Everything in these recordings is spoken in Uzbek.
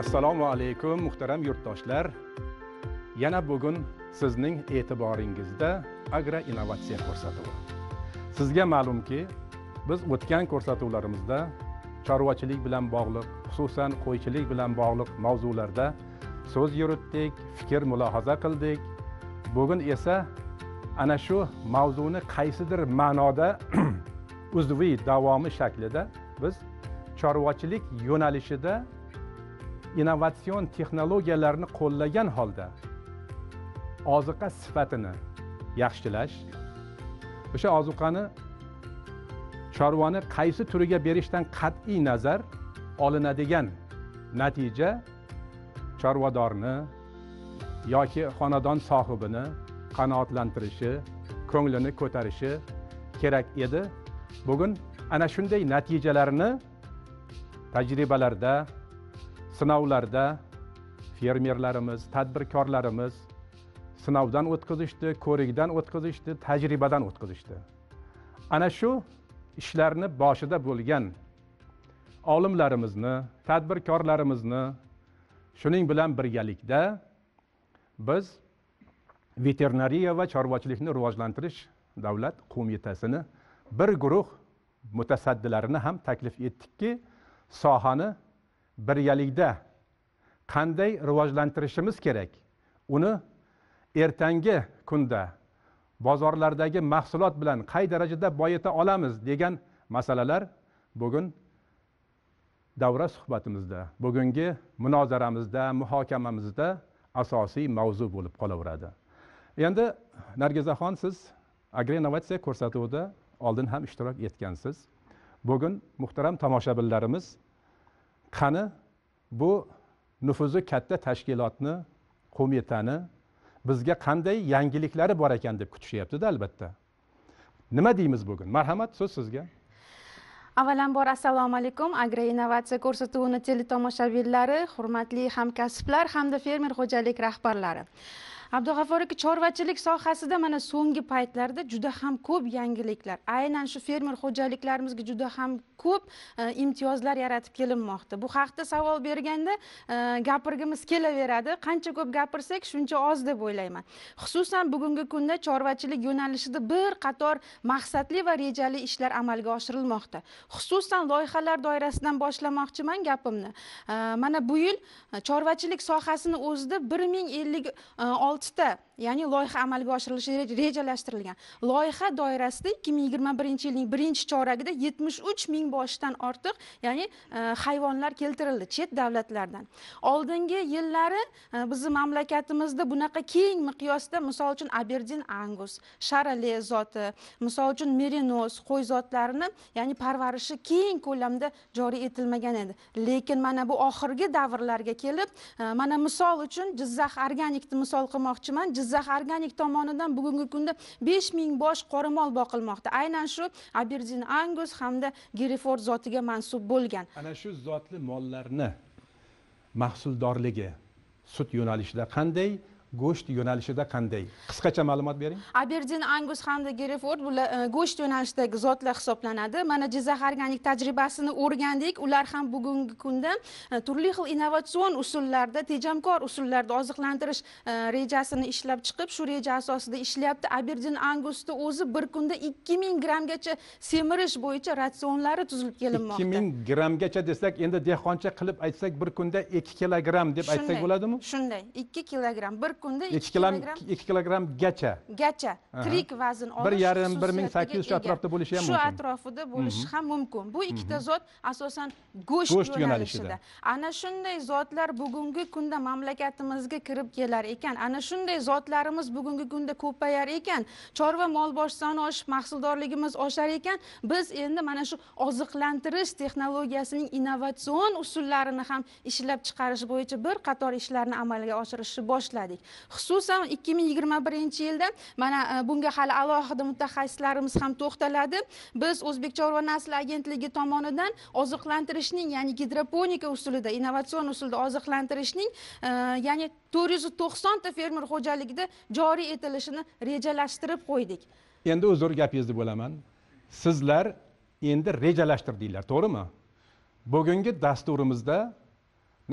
assalomu alaykum muhtaram yurtdoshlar. Yana bugun sizning e'tiboringizda agro innovatsiya ko'rsatuvi. Sizga ma'lumki biz o'tgan ko'rsatuvlarimizda chorvachilik bilan bog'liq xususan qo'ychilik bilan bog'liq mavzularda so'z yuritdik fikr mulohaza qildik. Bugun esa ana shu mavzuni qaysidir ma'noda uzviy davomi shaklida biz chorvachilik yo'nalishida innovatsion texnologiyalarni qo'llagan holda oziqa sifatini yaxshilash o'sha ozuqani chorvani qaysi turiga berishdan qat'iy nazar olinadigan natija chorvadorni yoki xonadon sohibini qanoatlantirishi ko'nglini ko'tarishi kerak edi. Bugun ana shunday natijalarni tajribalarda sinovlarda fermerlarimiz tadbirkorlarimiz sinovdan o'tkazishdi ko'rikdan o'tkazishdi tajribadan o'tkazishdi. Ana shu ishlarni boshida bo'lgan olimlarimizni tadbirkorlarimizni shuning bilan birgalikda biz veterinariya va chorvachilikni rivojlantirish davlat qo'mitasini bir guruh mutasaddilarini ham taklif etdikki sohani birgalikda qanday rivojlantirishimiz kerak? Uni ertangi kunda bozorlardagi mahsulot bilan qay darajada boyita olamiz degan masalalar bugun davra suhbatimizda bugungi munozaramizda muhokamamizda asosiy mavzu bo'lib qolaveradi. Endi nargizaxon siz agroinnovatsiya ko'rsatuvida oldin ham ishtirok etgansiz. Bugun muhtaram tomoshabinlarimiz qani? Bu nufuzi katta tashkilotni qo'mitani bizga qanday yangiliklari bor ekan deb kutishyaptida albatta. Nima deymiz bugun? Marhamat so'z sizga. Avvalambor assalomu alaykum. Agro innovatsiya ko'rsatuvini teletomoshabinlari hurmatli hamkasblar hamda fermer xo'jalik rahbarlari. Abdug'affor aka chorvachilik sohasida mana so'nggi paytlarda juda ham ko'p yangiliklar. Aynan shu fermer xo'jaliklarimizga juda ham ko'p e, imtiyozlar yaratib kelinmoqda. Bu haqda savol berganda e, gapirgimiz kelaveradi. Qancha ko'p gapirsak shuncha oz deb o'ylayman. Xususan bugungi kunda chorvachilik yo'nalishida bir qator maqsadli va rejali ishlar amalga oshirilmoqda. Xususan loyihalar doirasidan boshlamoqchiman gapimni. E, mana bu yil chorvachilik sohasini o'zida bir ming ellik oltita ya'ni loyiha amalga oshirilishi rejalashtirilgan. Loyiha doirasida ikki ming yigirma birinchi yilning birinchi choragida yetmish uch ming boshdan ortiq ya'ni e, hayvonlar keltirildi chet davlatlardan. Oldingi yillari e, bizni mamlakatimizda bunaqa keng miqyosda misol uchun aberdin angus sharale zoti misol uchun merinos qo'y zotlarini ya'ni parvarishi keng ko'lamda joriy etilmagan edi. Lekin mana bu oxirgi davrlarga kelib e, mana misol uchun jizzax organikni misol qilmoqchiman. Jizzax organik tomonidan bugungi kunda besh ming bosh qoramol boqilmoqda. Aynan shu aberdin angus hamda gereford zotiga mansub bo'lgan. Ana shu zotli mollarni mahsuldorligi sut yo'nalishida qanday go'sht yo'nalishida qanday? Qisqacha ma'lumot bering. Aberdin angus hamda gereford bular e, go'sht yo'nalishidagi zotlar hisoblanadi. Mana jizzax organik tajribasini o'rgandik. Ular ham bugungi kunda e, turli xil innovatsion usullarda tejamkor usullarda oziqlantirish e, rejasini ishlab chiqib shu reja asosida ishlayapti. Aberdin angusni o'zi bir kunda ikki ming grammgacha semirish bo'yicha ratsionlari tuzilib kelinmoqda. Ikki ming grammgacha desak endi dehqoncha qilib aytsak bir kunda ikki kilogramm deb aytsak bo'ladimi? shunday. Ikki kilogramm. Bir kunda ikki kilogramm ikki kilogrammgacha gacha. Tirik vazn olish bir yarim bir ming sakkiz yuz shu atrofda bo'lishi ham mumkin. shu atrofida bo'lishi ham mumkin. Bu ikkita zot asosan go'sht go'sht yo'nalishida. ana shunday zotlar bugungi kunda mamlakatimizga kirib kelar ekan. Ana shunday zotlarimiz bugungi kunda ko'payar ekan. Chorva mol bosh soni oshib mahsuldorligimiz oshar ekan. Biz endi mana shu oziqlantirish texnologiyasining innovatsion usullarini ham ishlab chiqarish bo'yicha bir qator ishlarni amalga oshirishni boshladik xususan ikki ming yigirma birinchi yilda mana e, bunga hali alohida mutaxassislarimiz ham to'xtaladi. Biz o'zbek chorva nasli agentligi tomonidan oziqlantirishning ya'ni gidroponika usulida innovatsion usulda oziqlantirishning e, ya'ni to'rt yuz to'qsonta fermer xo'jaligida joriy etilishini rejalashtirib qo'ydik. Endi uzr gapingizni bo'laman sizlar endi rejalashtirdinglar to'g'rimi? Bugungi dasturimizda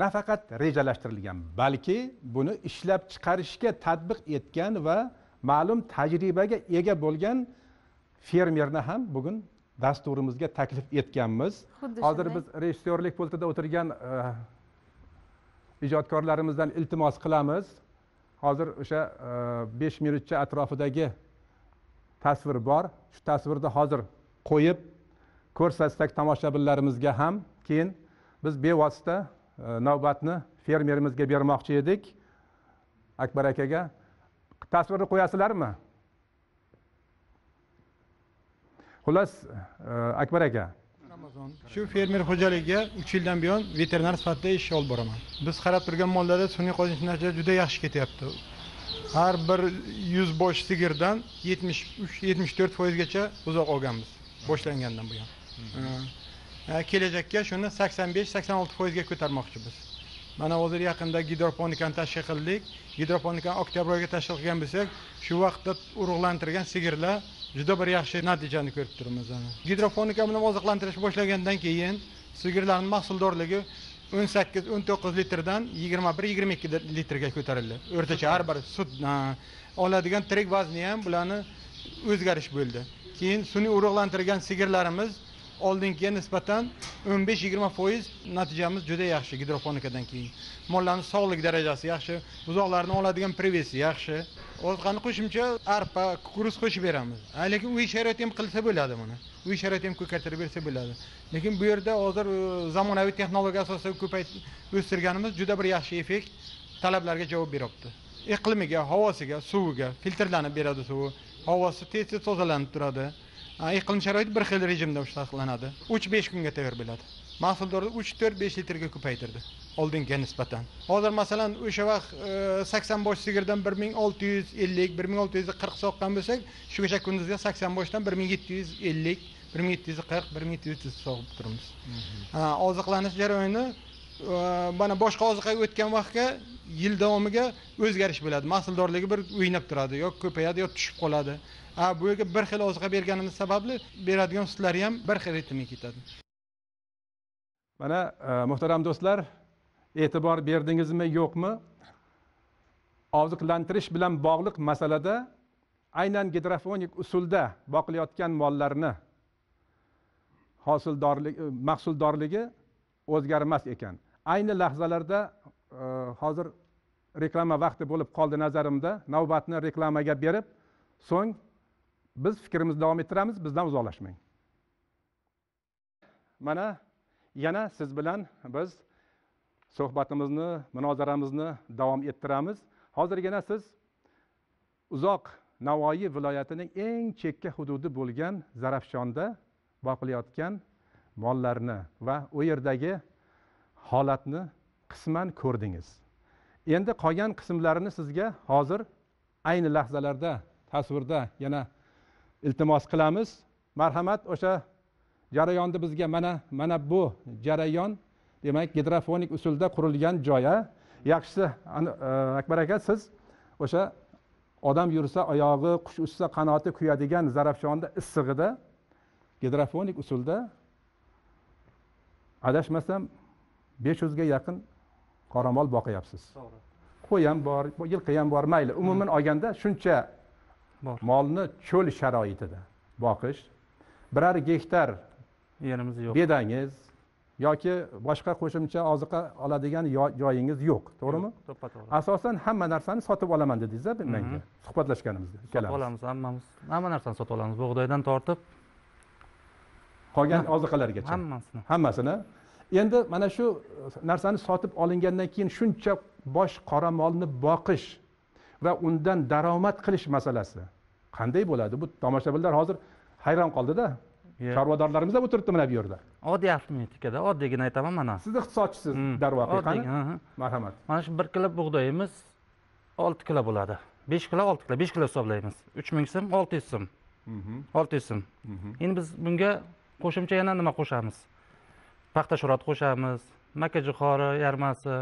nafaqat rejalashtirilgan balki buni ishlab chiqarishga tatbiq etgan va ma'lum tajribaga ega bo'lgan fermerni ham bugun dasturimizga taklif etganmiz. Hozir biz rejissyorlik pultida o'tirgan eh, ijodkorlarimizdan iltimos qilamiz. Hozir o'sha eh, besh minutcha atrofidagi tasvir bor. Shu tasvirni hozir qo'yib ko'rsatsak tomoshabinlarimizga ham keyin biz bevosita navbatni fermerimizga bermoqchi edik akbar akaga tasvirni qo'yasizlarmi xullas eh, akbar aka Ramazon. Shu fermer xo'jaligiga 3 yildan buyon veterinar sifatida ish olib boraman. Biz qarab turgan mollarda sun'iy natija juda yaxshi ketyapti. Har bir 100 bosh sigirdan 73-74 foizgacha uzoq olganmiz boshlangandan buyon. Kelajakka shuni 85-86 foizga ko'tarmoqchimiz. Mana hozir yaqinda gidroponikani tashkil qildik. Gidroponikani oktyabr oyiga tashkil qilgan bo'lsak, shu vaqtda urug'lantirgan sigirlar juda bir yaxshi natijani ko'rib turibmiz. Gidroponika bilan oziqlantirish boshlagandan keyin sigirlarning mahsuldorligi 18-19 litrdan 21-22 litrga ko'tarildi. O'rtacha har bir sut oladigan tirik vazni ham bularni o'zgarish bo'ldi. Keyin sun'iy urug'lantirgan sigirlarimiz oldingiga nisbatan 15-20 foiz natijamiz juda yaxshi gidroponikadan keyin. mollarni sog'lik darajasi yaxshi, buzoqlarni oladigan privesi yaxshi. Oziqani qo'shimcha arpa, kukuruz qo'shib beramiz. Lekin uy sharoiti ham qilsa bo'ladi buni. Uy sharoiti ham ko'kartirib bersa bo'ladi. Lekin bu yerda hozir e, zamonaviy texnologiya asosida ko'payt o'stirganimiz juda bir yaxshi effekt talablarga javob beryapti. Iqlimiga, havosiga, suviga filtrlanib beradi suvi. Havosi tez-tez tozalanib turadi. Iqlim sharoiti bir xil rejimda saqlanadi. 3-5 kunga tayyor bo'ladi. Mahsuldorni 3-4-5 litrga ko'paytirdi oldingiga nisbatan. Hozir masalan o'sha vaqt e, 80 bosh sigirdan 1650, 1640 soqqan bo'lsak, shugacha kunduzga 80 boshdan 1750, 1740, 1730 sog'ib turibmiz. Ha, oziqlanish jarayoni e, mana boshqa oziqaga o'tgan vaqtga yil davomiga o'zgarish bo'ladi. Mahsuldorligi bir o'ynab turadi, yo ko'payadi, yo tushib qoladi. Ha, bu yerga bir xil oziqa berganimiz sababli beradigan sutlari ham bir xil ritmga ketadi. mana e, muhtaram do'stlar e'tibor berdingizmi yo'qmi? Oziqlantirish bilan bog'liq masalada aynan gidrofonik usulda boqilayotgan mollarni hosildorlik e, mahsuldorligi o'zgarmas ekan. Ayni lahzalarda e, hozir reklama vaqti bo'lib qoldi nazarimda. Navbatni reklamaga berib so'ng biz fikrimizni davom ettiramiz bizdan uzoqlashmang. Mana yana siz bilan biz suhbatimizni munozaramizni davom ettiramiz. Hozirgina siz uzoq navoiy viloyatining eng chekka hududi bo'lgan zarafshonda boqilayotgan mollarni va u yerdagi holatni qisman ko'rdingiz. Endi qolgan qismlarini sizga hozir ayni lahzalarda tasvirda yana iltimos qilamiz. Marhamat o'sha jarayonni bizga mana mana bu jarayon demak gidrofonik usulda qurilgan joyi yaxshisi e, akbar aka siz o'sha odam yursa oyog'i qush uchsa qanoti kuyadigan zarafshonda issig'ida gidrofonik usulda adashmasam besh yuzga yaqin qoramol boqyapsiz. Qo'y ham bor yilqi ham bor mayli. Umuman olganda shuncha Bor. molni cho'l sharoitida. Boqish. Biror gektar yerimiz yo'q. bedangiz yoki boshqa qo'shimcha oziqa oladigan joyingiz yo'q. To'g'rimi? To'ppa to'g'ri. Asosan hamma narsani sotib olaman dedingiz a menga. Mhm. suhbatlashganimizda sotib ikkalamiz. olamiz hammamiz. Hamma narsani sotib olamiz bug'doydan tortib. Qolgan Ha- oziqalargacha. hammasini. Hammasini. Endi mana shu narsani sotib olingandan keyin shuncha bosh qoramolni boqish va undan daromad qilish masalasi. Qanday bo'ladi? Bu tomoshabinlar hozir hayron qoldida. Chorvadorlarimiz ham o'tiribdi mana bu yerda oddiy arifmetikada oddiygina aytaman mana. Siz iqtisodchisiz Mm, darvoqe qani ha, ha. marhamat. Mana shu bir kilo bug'doyimiz olti kilo bo'ladi. Besh kilo olti kilo besh kilo hisoblaymiz. Uch ming so'm olti yuz so'm. Olti yuz so'm. Endi biz bunga qo'shimcha yana nima qo'shamiz? Paxta shuhrati qo'shamiz makka jo'xori yarmasi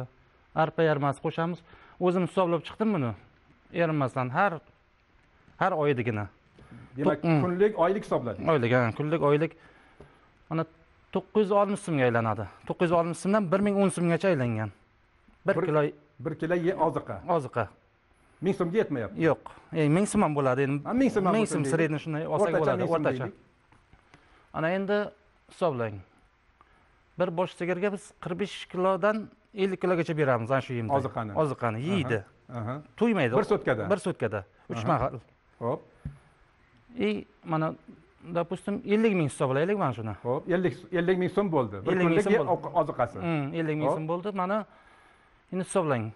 arpa yarmasi qo'shamiz. O'zim hisoblab chiqdim buni erinmasdan har har oyligina. Demak Mm. kunlik oylik hisobladik oylik ha kunlik oylik. Mana to'qqiz yuz oltmish so'mga aylanadi. To'qqiz yuz oltmish so'mdan bir ming o'n so'mgacha aylangan. Bir kilo bir kilo oziqa. Oziqa. Ming so'mga yetmayapti. Yo'q. E, ming so'm ham bo'ladi. Endi ming so'm ming so'm средний shunday olsak bo'ladi o'rtacha. ana endi hisoblang. Bir bosh sigirga biz qirq besh kilodan ellik kilogacha beramiz ana shu Oziqani. oziqani yeydi. To'ymaydi bir sutkada bir sutkada uch Aha. mahal ho'p и mana допустим ellik ming hisoblaylik mana shuni ho'p ellik ellik ming so'm bo'ldi bir 50 ming kunlik oziqasi ellik ming so'm bo'ldi mana endi hisoblang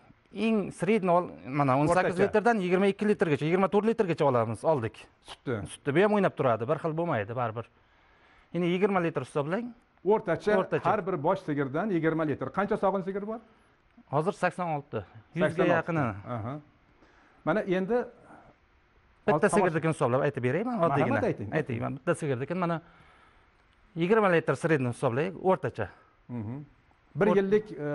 eng средний mana o'n sakkiz litrdan yigirma ikki litrgacha yigirma to'rt litrgacha olamiz oldik sutni sutni bu ham o'ynab turadi bir xil bo'lmaydi baribir endi yigirma litr hisoblang o'rtacha O'rtacha. har bir bosh sigirdan yigirma litr qancha sog'in sigir bor hozir sakson olti. Yuzga 86. yaqini. Mana endi bitta sigirnikini hisoblab aytib beray man oddiygina. ayting, ayting man bitta sigirniki mana yigirma litr средний hisoblaylik o'rtacha. Mhm. bir yillik e,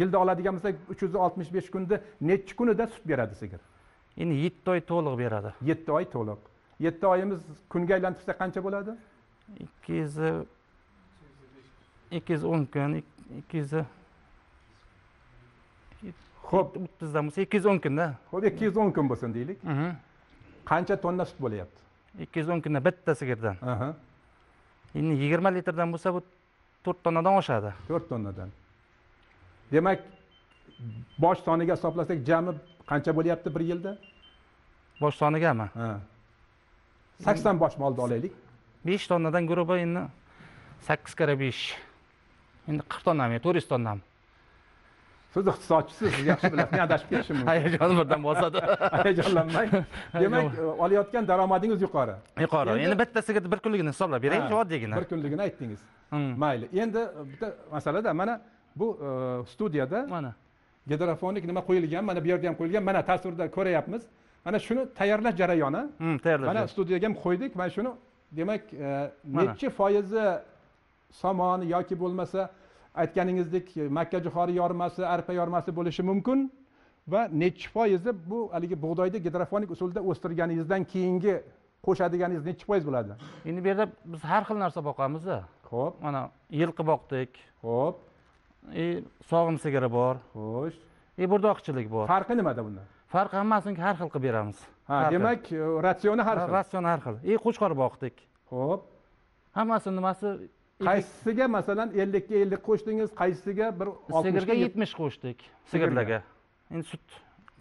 yilda oladigan bo'lsak uch yuz oltmish besh kunda nechi kunida sut beradi sigir? Endi yetti oy to'liq beradi. Yetti oy to'liq. Yetti oyimiz kunga aylantirsak qancha bo'ladi? Ikki yuz ikki yuz o'n kun ik- ikki yuz ho'p o'ttizdan bo'lsa ikki yuz o'n kunda ho'p ikki yuz o'n kun bo'lsin deylik. Mhm. qancha tonna sut bo'lyapti? Ikki yuz o'n kunda bitta sigirdan Aha. endi yigirma litrdan bo'lsa bu to'rt tonnadan oshadi. To'rt tonnadan. Demak bosh soniga hisoblasak jami qancha bo'lyapti bir yilda? Bosh sonigami Ha. sakson bosh molni olaylik. Besh tonnadan грубо endi sakkiz karra besh. Endi qirq tonnami to'rt yuz tonnami siz iqtisodchisiz siz yaxshi bilasiz men adashib ketishim mumkin hayajon birdan bosadi. Hayajonlanmang. Demak olayotgan daromadingiz yuqori. Yuqori. Endi- endi bitta sigirni bir kunligini hisoblab beray shu Ha, oddiygina bir kunligini aytdingiz. Hmm. mayli. Endi bitta masalada mana bu e, studiyada mana. gidrofonik nima qo'yilgan mana bu yerda ham qo'yilgan mana tasvirda ko'ryapmiz mana shuni tayyorlash jarayoni. Hmm, mana tayyorlash studiyaga ham qo'ydik. Mana shuni demak e, Mana. nechi foizi somon yoki bo'lmasa aytganingizdek e, makka jo'xori yormasi arpa yormasi bo'lishi mumkin va nechi foizi bu haligi bug'doyni gidrofonik usulda o'stirganingizdan keyingi qo'shadiganingiz nechi foiz bo'ladi. Endi bu yerda biz har xil narsa boqamizda. Ho'p mana yilqi boqdik. Ho'p e, sog'im sigiri bor. Xo'sh. E burdoqchilik bor. Farqi nimada bunda? Farqi hammasini har xil qilib beramiz. Ha demak ratsioni har xil. Ratsion har xil. E qo'chqor boqdik. Ho'p hammasi nimasi qaysisiga masalan ellikka ellik qo'shdingiz qaysisiga bir sigirga yetmish qo'shdik. Sigirlarga endi sut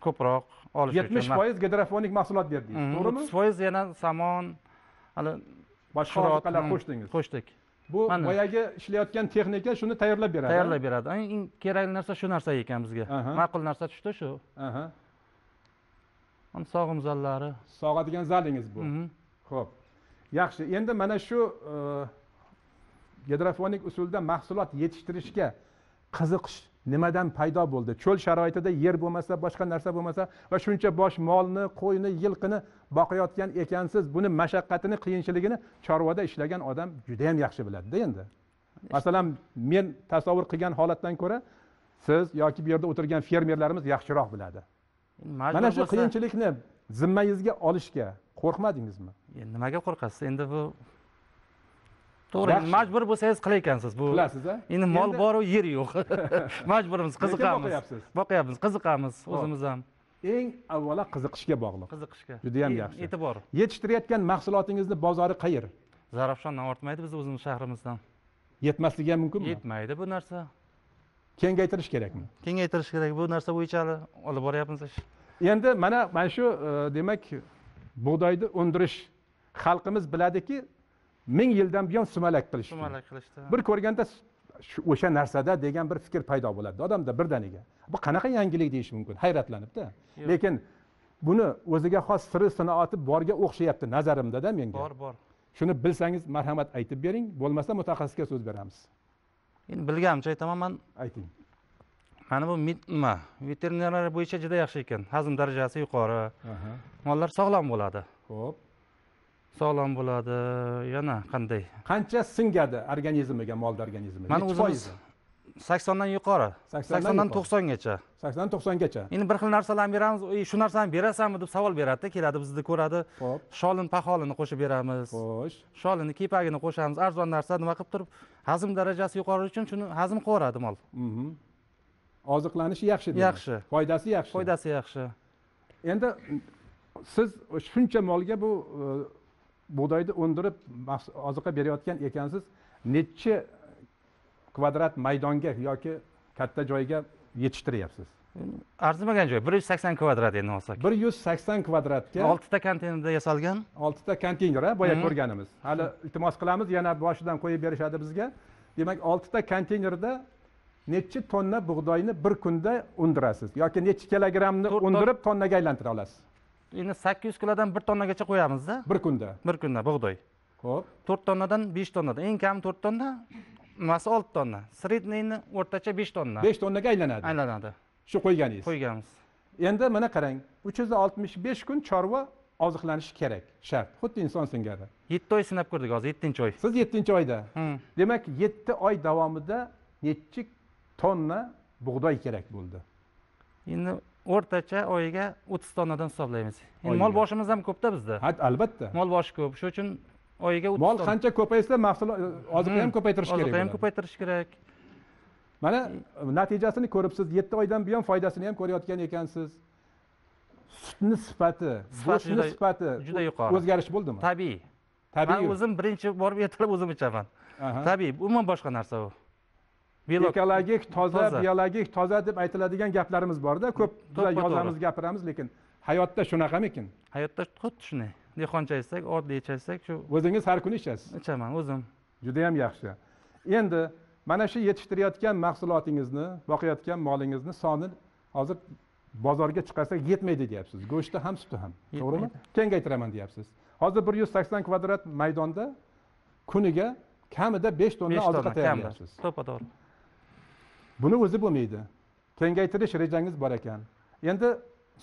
ko'proq olish yetmish uchun foiz gidrofonik mahsulot berdingiz to'g'rimi? o'ttiz foiz yana samon hali boshqa ozuqalar mm, qo'shdingiz. Qo'shdik. Bu boyagi ishlayotgan texnika shuni tayyorlab beradi tayyorlab beradi. Eng kerakli narsa shu narsa ekan bizga. Ma'qul narsa tushdi shu. Sog'im zallari. Sog'adigan zalingiz bu. Mhm. ho'p yaxshi. Endi mana shu e, gidrofonik usulda mahsulot yetishtirishga qiziqish nimadan paydo bo'ldi? Cho'l sharoitida yer bo'lmasa boshqa narsa bo'lmasa va shuncha bosh molni qo'yni yilqini boqayotgan ekansiz buni mashaqqatini qiyinchiligini chorvada ishlagan odam juda yam yaxshi biladida endi. Masalan men tasavvur qilgan holatdan ko'ra siz yoki bu yerda o'tirgan fermerlarimiz yaxshiroq biladi. Mana shu qiyinchilikni zimmangizga olishga qo'rqmadingizmi? Endi nimaga qo'rqasiz? Endi bu to'g'ri majbur bo'lsangiz qilar ekansiz bu qilasiz a? endi mol boru yer yo'q. Majburmiz qiziqamiz. boqyapmiz qiziqamiz o'zimiz ham. Eng avvalo qiziqishga bog'liq. Qiziqishga. Judayam E- yaxshi. e'tibor. Yetishtirayotgan mahsulotingizni bozori qayer zarafshondan ortmaydi bizni o'zimiz shahrimizdan. Yetmasligi ham mumkinmi? Yetmaydi bu narsa. Kengaytirish kerakmi? Kengaytirish kerak bu narsa bo'yicha hali olib boryapmiz ish. Endi mana mana shu e, demak bug'doyni undirish xalqimiz biladiki ming yildan buyon sumalak qilishdi. Sumalak qilishdi bir ko'rganda o'sha narsada degan bir fikr paydo bo'ladi odamda birdaniga bu qanaqa yangilik deyish mumkin? Hayratlanibda lekin buni o'ziga xos siri sinoati borga o'xshayapti nazarimdada menga. Bor bor. Shuni bilsangiz marhamat aytib bering bo'lmasa mutaxassisga so'z beramiz. Endi bilganimcha aytaman man ayting. Mana bu nima veterinariya bo'yicha juda yaxshi ekan. Hazm darajasi yuqori. Mollar sog'lom bo'ladi. Ho'p sog'lom bo'ladi. Yana qanday? Qancha singadi organizmiga molni organizmiga? Mana o'zimiz saksondan yuqori. 80 dan saksondan to'qsongacha. Sakson to'qsongacha. Endi bir xil narsalarni beramiz. "Ey, shu narsani berasanmi deb savol beradida keladi bizni ko'radi. Ho'p sholin paxolini qo'shib beramiz. Xo'sh. Sholini kepagini qo'shamiz. Arzon narsa nima qilib turib hazm darajasi yuqori uchun shuni hazm qilaveradi mol. Mhm. oziqlanishi yaxshi. Yaxshi. foydasi yaxshi. Foydasi yaxshi. Endi siz shuncha molga bu e, bug'doyni undirib oziqa berayotgan ekansiz necha kvadrat maydonga yoki katta joyga yetishtiryapsiz? Arzimagan joy bir yuz sakson kvadrat endi olsak. Bir yuz sakson kvadratga oltita konteynerda yasalgan. Oltita konteyner a boya ko'rganimiz. Hali iltimos qilamiz yana boshidan qo'yib berishadi bizga. Demak oltita konteynerda necha tonna bug'doyni bir kunda undirasiz? Yoki necha kilogrammni undirib tonnaga aylantira olasiz endi sakkiz yuz kilodan bir tonnagacha qo'yamizda bir kunda? Bir kunda bug'doy. Ho'p to'rt tonnadan besh tonnadan eng kami to'rt tonna nimasi olti tonna. Sredniyni o'rtacha besh tonna. Besh tonnaga aylanadi. Aylanadi. Shu qo'yganingiz qo'yganmiz. Endi mana qarang uch yuz oltmish besh kun chorva oziqlanishi kerak. Shart. Xuddi inson singari. Yetti oy sinab ko'rdik hozir yettinchi oy. Siz yettinchi oyda. Demak yetti oy davomida nechi tonna bug'doy kerak bo'ldi? Endi o'rtacha oyiga o'ttiz tonnadan hisoblaymiz. Endi mol boshimiz ham ko'pda bizda. Ha albatta. Mol boshi ko'p. Shuning uchun oyiga mol qancha ko'paysa mahsulot oziqa ham Hmm. ko'paytirish kerak oziqa ham ko'paytirish kerak. Mana natijasini ko'ribsiz yetti oydan buyon foydasini ham ko'rayotgan ekansiz. Sutni sifati go'shtni sifati juda yuqori. o'zgarish bo'ldimi? Tabiiy. Tabiiy man o'zim birinchi borib ertalab o'zim ichaman tabiiy umuman boshqa narsa u ekologik toza biologik toza deb aytiladigan gaplarimiz borda. Ko'p yozamiz gapiramiz lekin hayotda shunaqamikin hayotda xuddi shunday. Dehqoncha ichsak oddiy ichsak shu o'zingiz har kuni ichasiz. ichaman o'zim. Judayam yaxshi. Endi mana shu yetishtirayotgan mahsulotingizni boqayotgan molingizni soni hozir bozorga chiqarsak yetmaydi deyapsiz. Go'shti ham suti ham. To'g'rimi? Kengaytiraman deyapsiz. Hozir bir yuz sakson kvadrat maydonda kuniga kamida besh tonna oziqa tayyorlayapsiz. To'ppa to'g'ri buni o'zi bo'lmaydi kengaytirish rejangiz bor ekan. Endi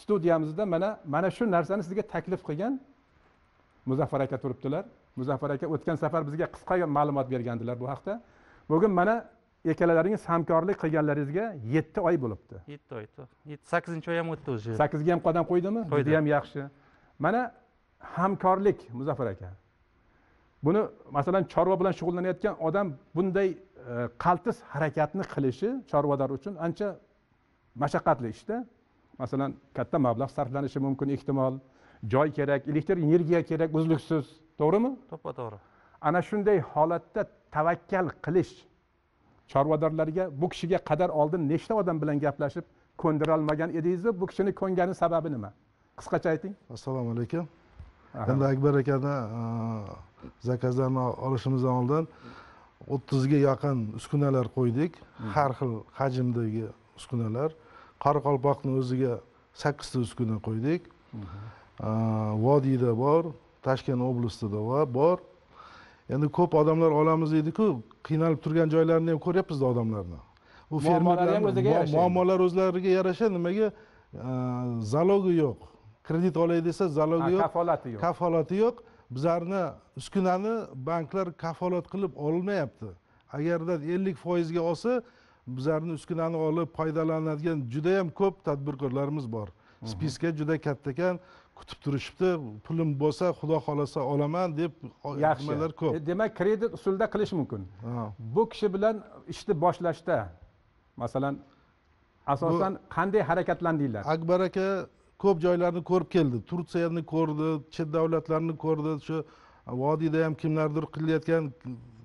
studiyamizda mana mana shu narsani sizga taklif qilgan muzaffar aka turibdilar. Muzaffar aka o'tgan safar bizga qisqa ma'lumot bergandilar bu haqda. Bugun mana ikkalalaringiz hamkorlik qilganlaringizga yetti oy bo'libdi. Yetti oy sakkizinchi oy ham o'tdi уже sakkizga ham qadam qo'ydimi? Qo'ydi. judayam yaxshi. Mana hamkorlik muzaffar aka buni masalan chorva bilan shug'ullanayotgan odam bunday e, qaltis harakatni qilishi chorvador uchun ancha mashaqqatli ishda. Masalan katta mablag' sarflanishi mumkin ehtimol joy kerak elektr energiya kerak uzluksiz. To'g'rimi? To'ppa to'g'ri. Ana shunday holatda tavakkal qilish chorvadorlarga bu kishiga qadar oldin nechta odam bilan gaplashib ko'ndirolmagan edingizu bu kishini ko'ngani sababi nima? Qisqacha ayting. Assalomu alaykum. Endi akbar akani zakazlarni olishimizdan oldin o'ttizga yaqin uskunalar qo'ydik. Har xil hajmdagi uskunalar qoraqalpoqni o'ziga sakkizta uskuna qo'ydik. Vodiyda bor toshkent oblastida bor. Endi ko'p odamlar olamiz deydiku qiynalib turgan joylarini ham ko'ryapmizda odamlarni. U Muammolari ham fermerlarni o'ziga yarasha. mu- muammolari o'zlariga yarasha nimaga? Zalogi yo'q. Kredit olay desa zalogi yo'q. kafolati yo'q. Kafolati yo'q bizlarni uskunani banklar kafolat qilib olmayapti. Agarda ellik foizga olsa bizlarni uskunani olib foydalanadigan judayam ko'p tadbirkorlarimiz bor. Spiska juda katta ekan kutib turishibdi pulim bo'lsa xudo xohlasa olaman deb yaxshi. nimalar ko'p. E, demak kredit usulida qilish mumkin. Bu kishi bilan ishni boshlashda masalan asosan qanday harakatlandinglar akbar aka ko'p joylarni ko'rib keldi. Turkiyani ko'rdi chet davlatlarni ko'rdi. Shu vodiyda ham kimlardir qilayotgan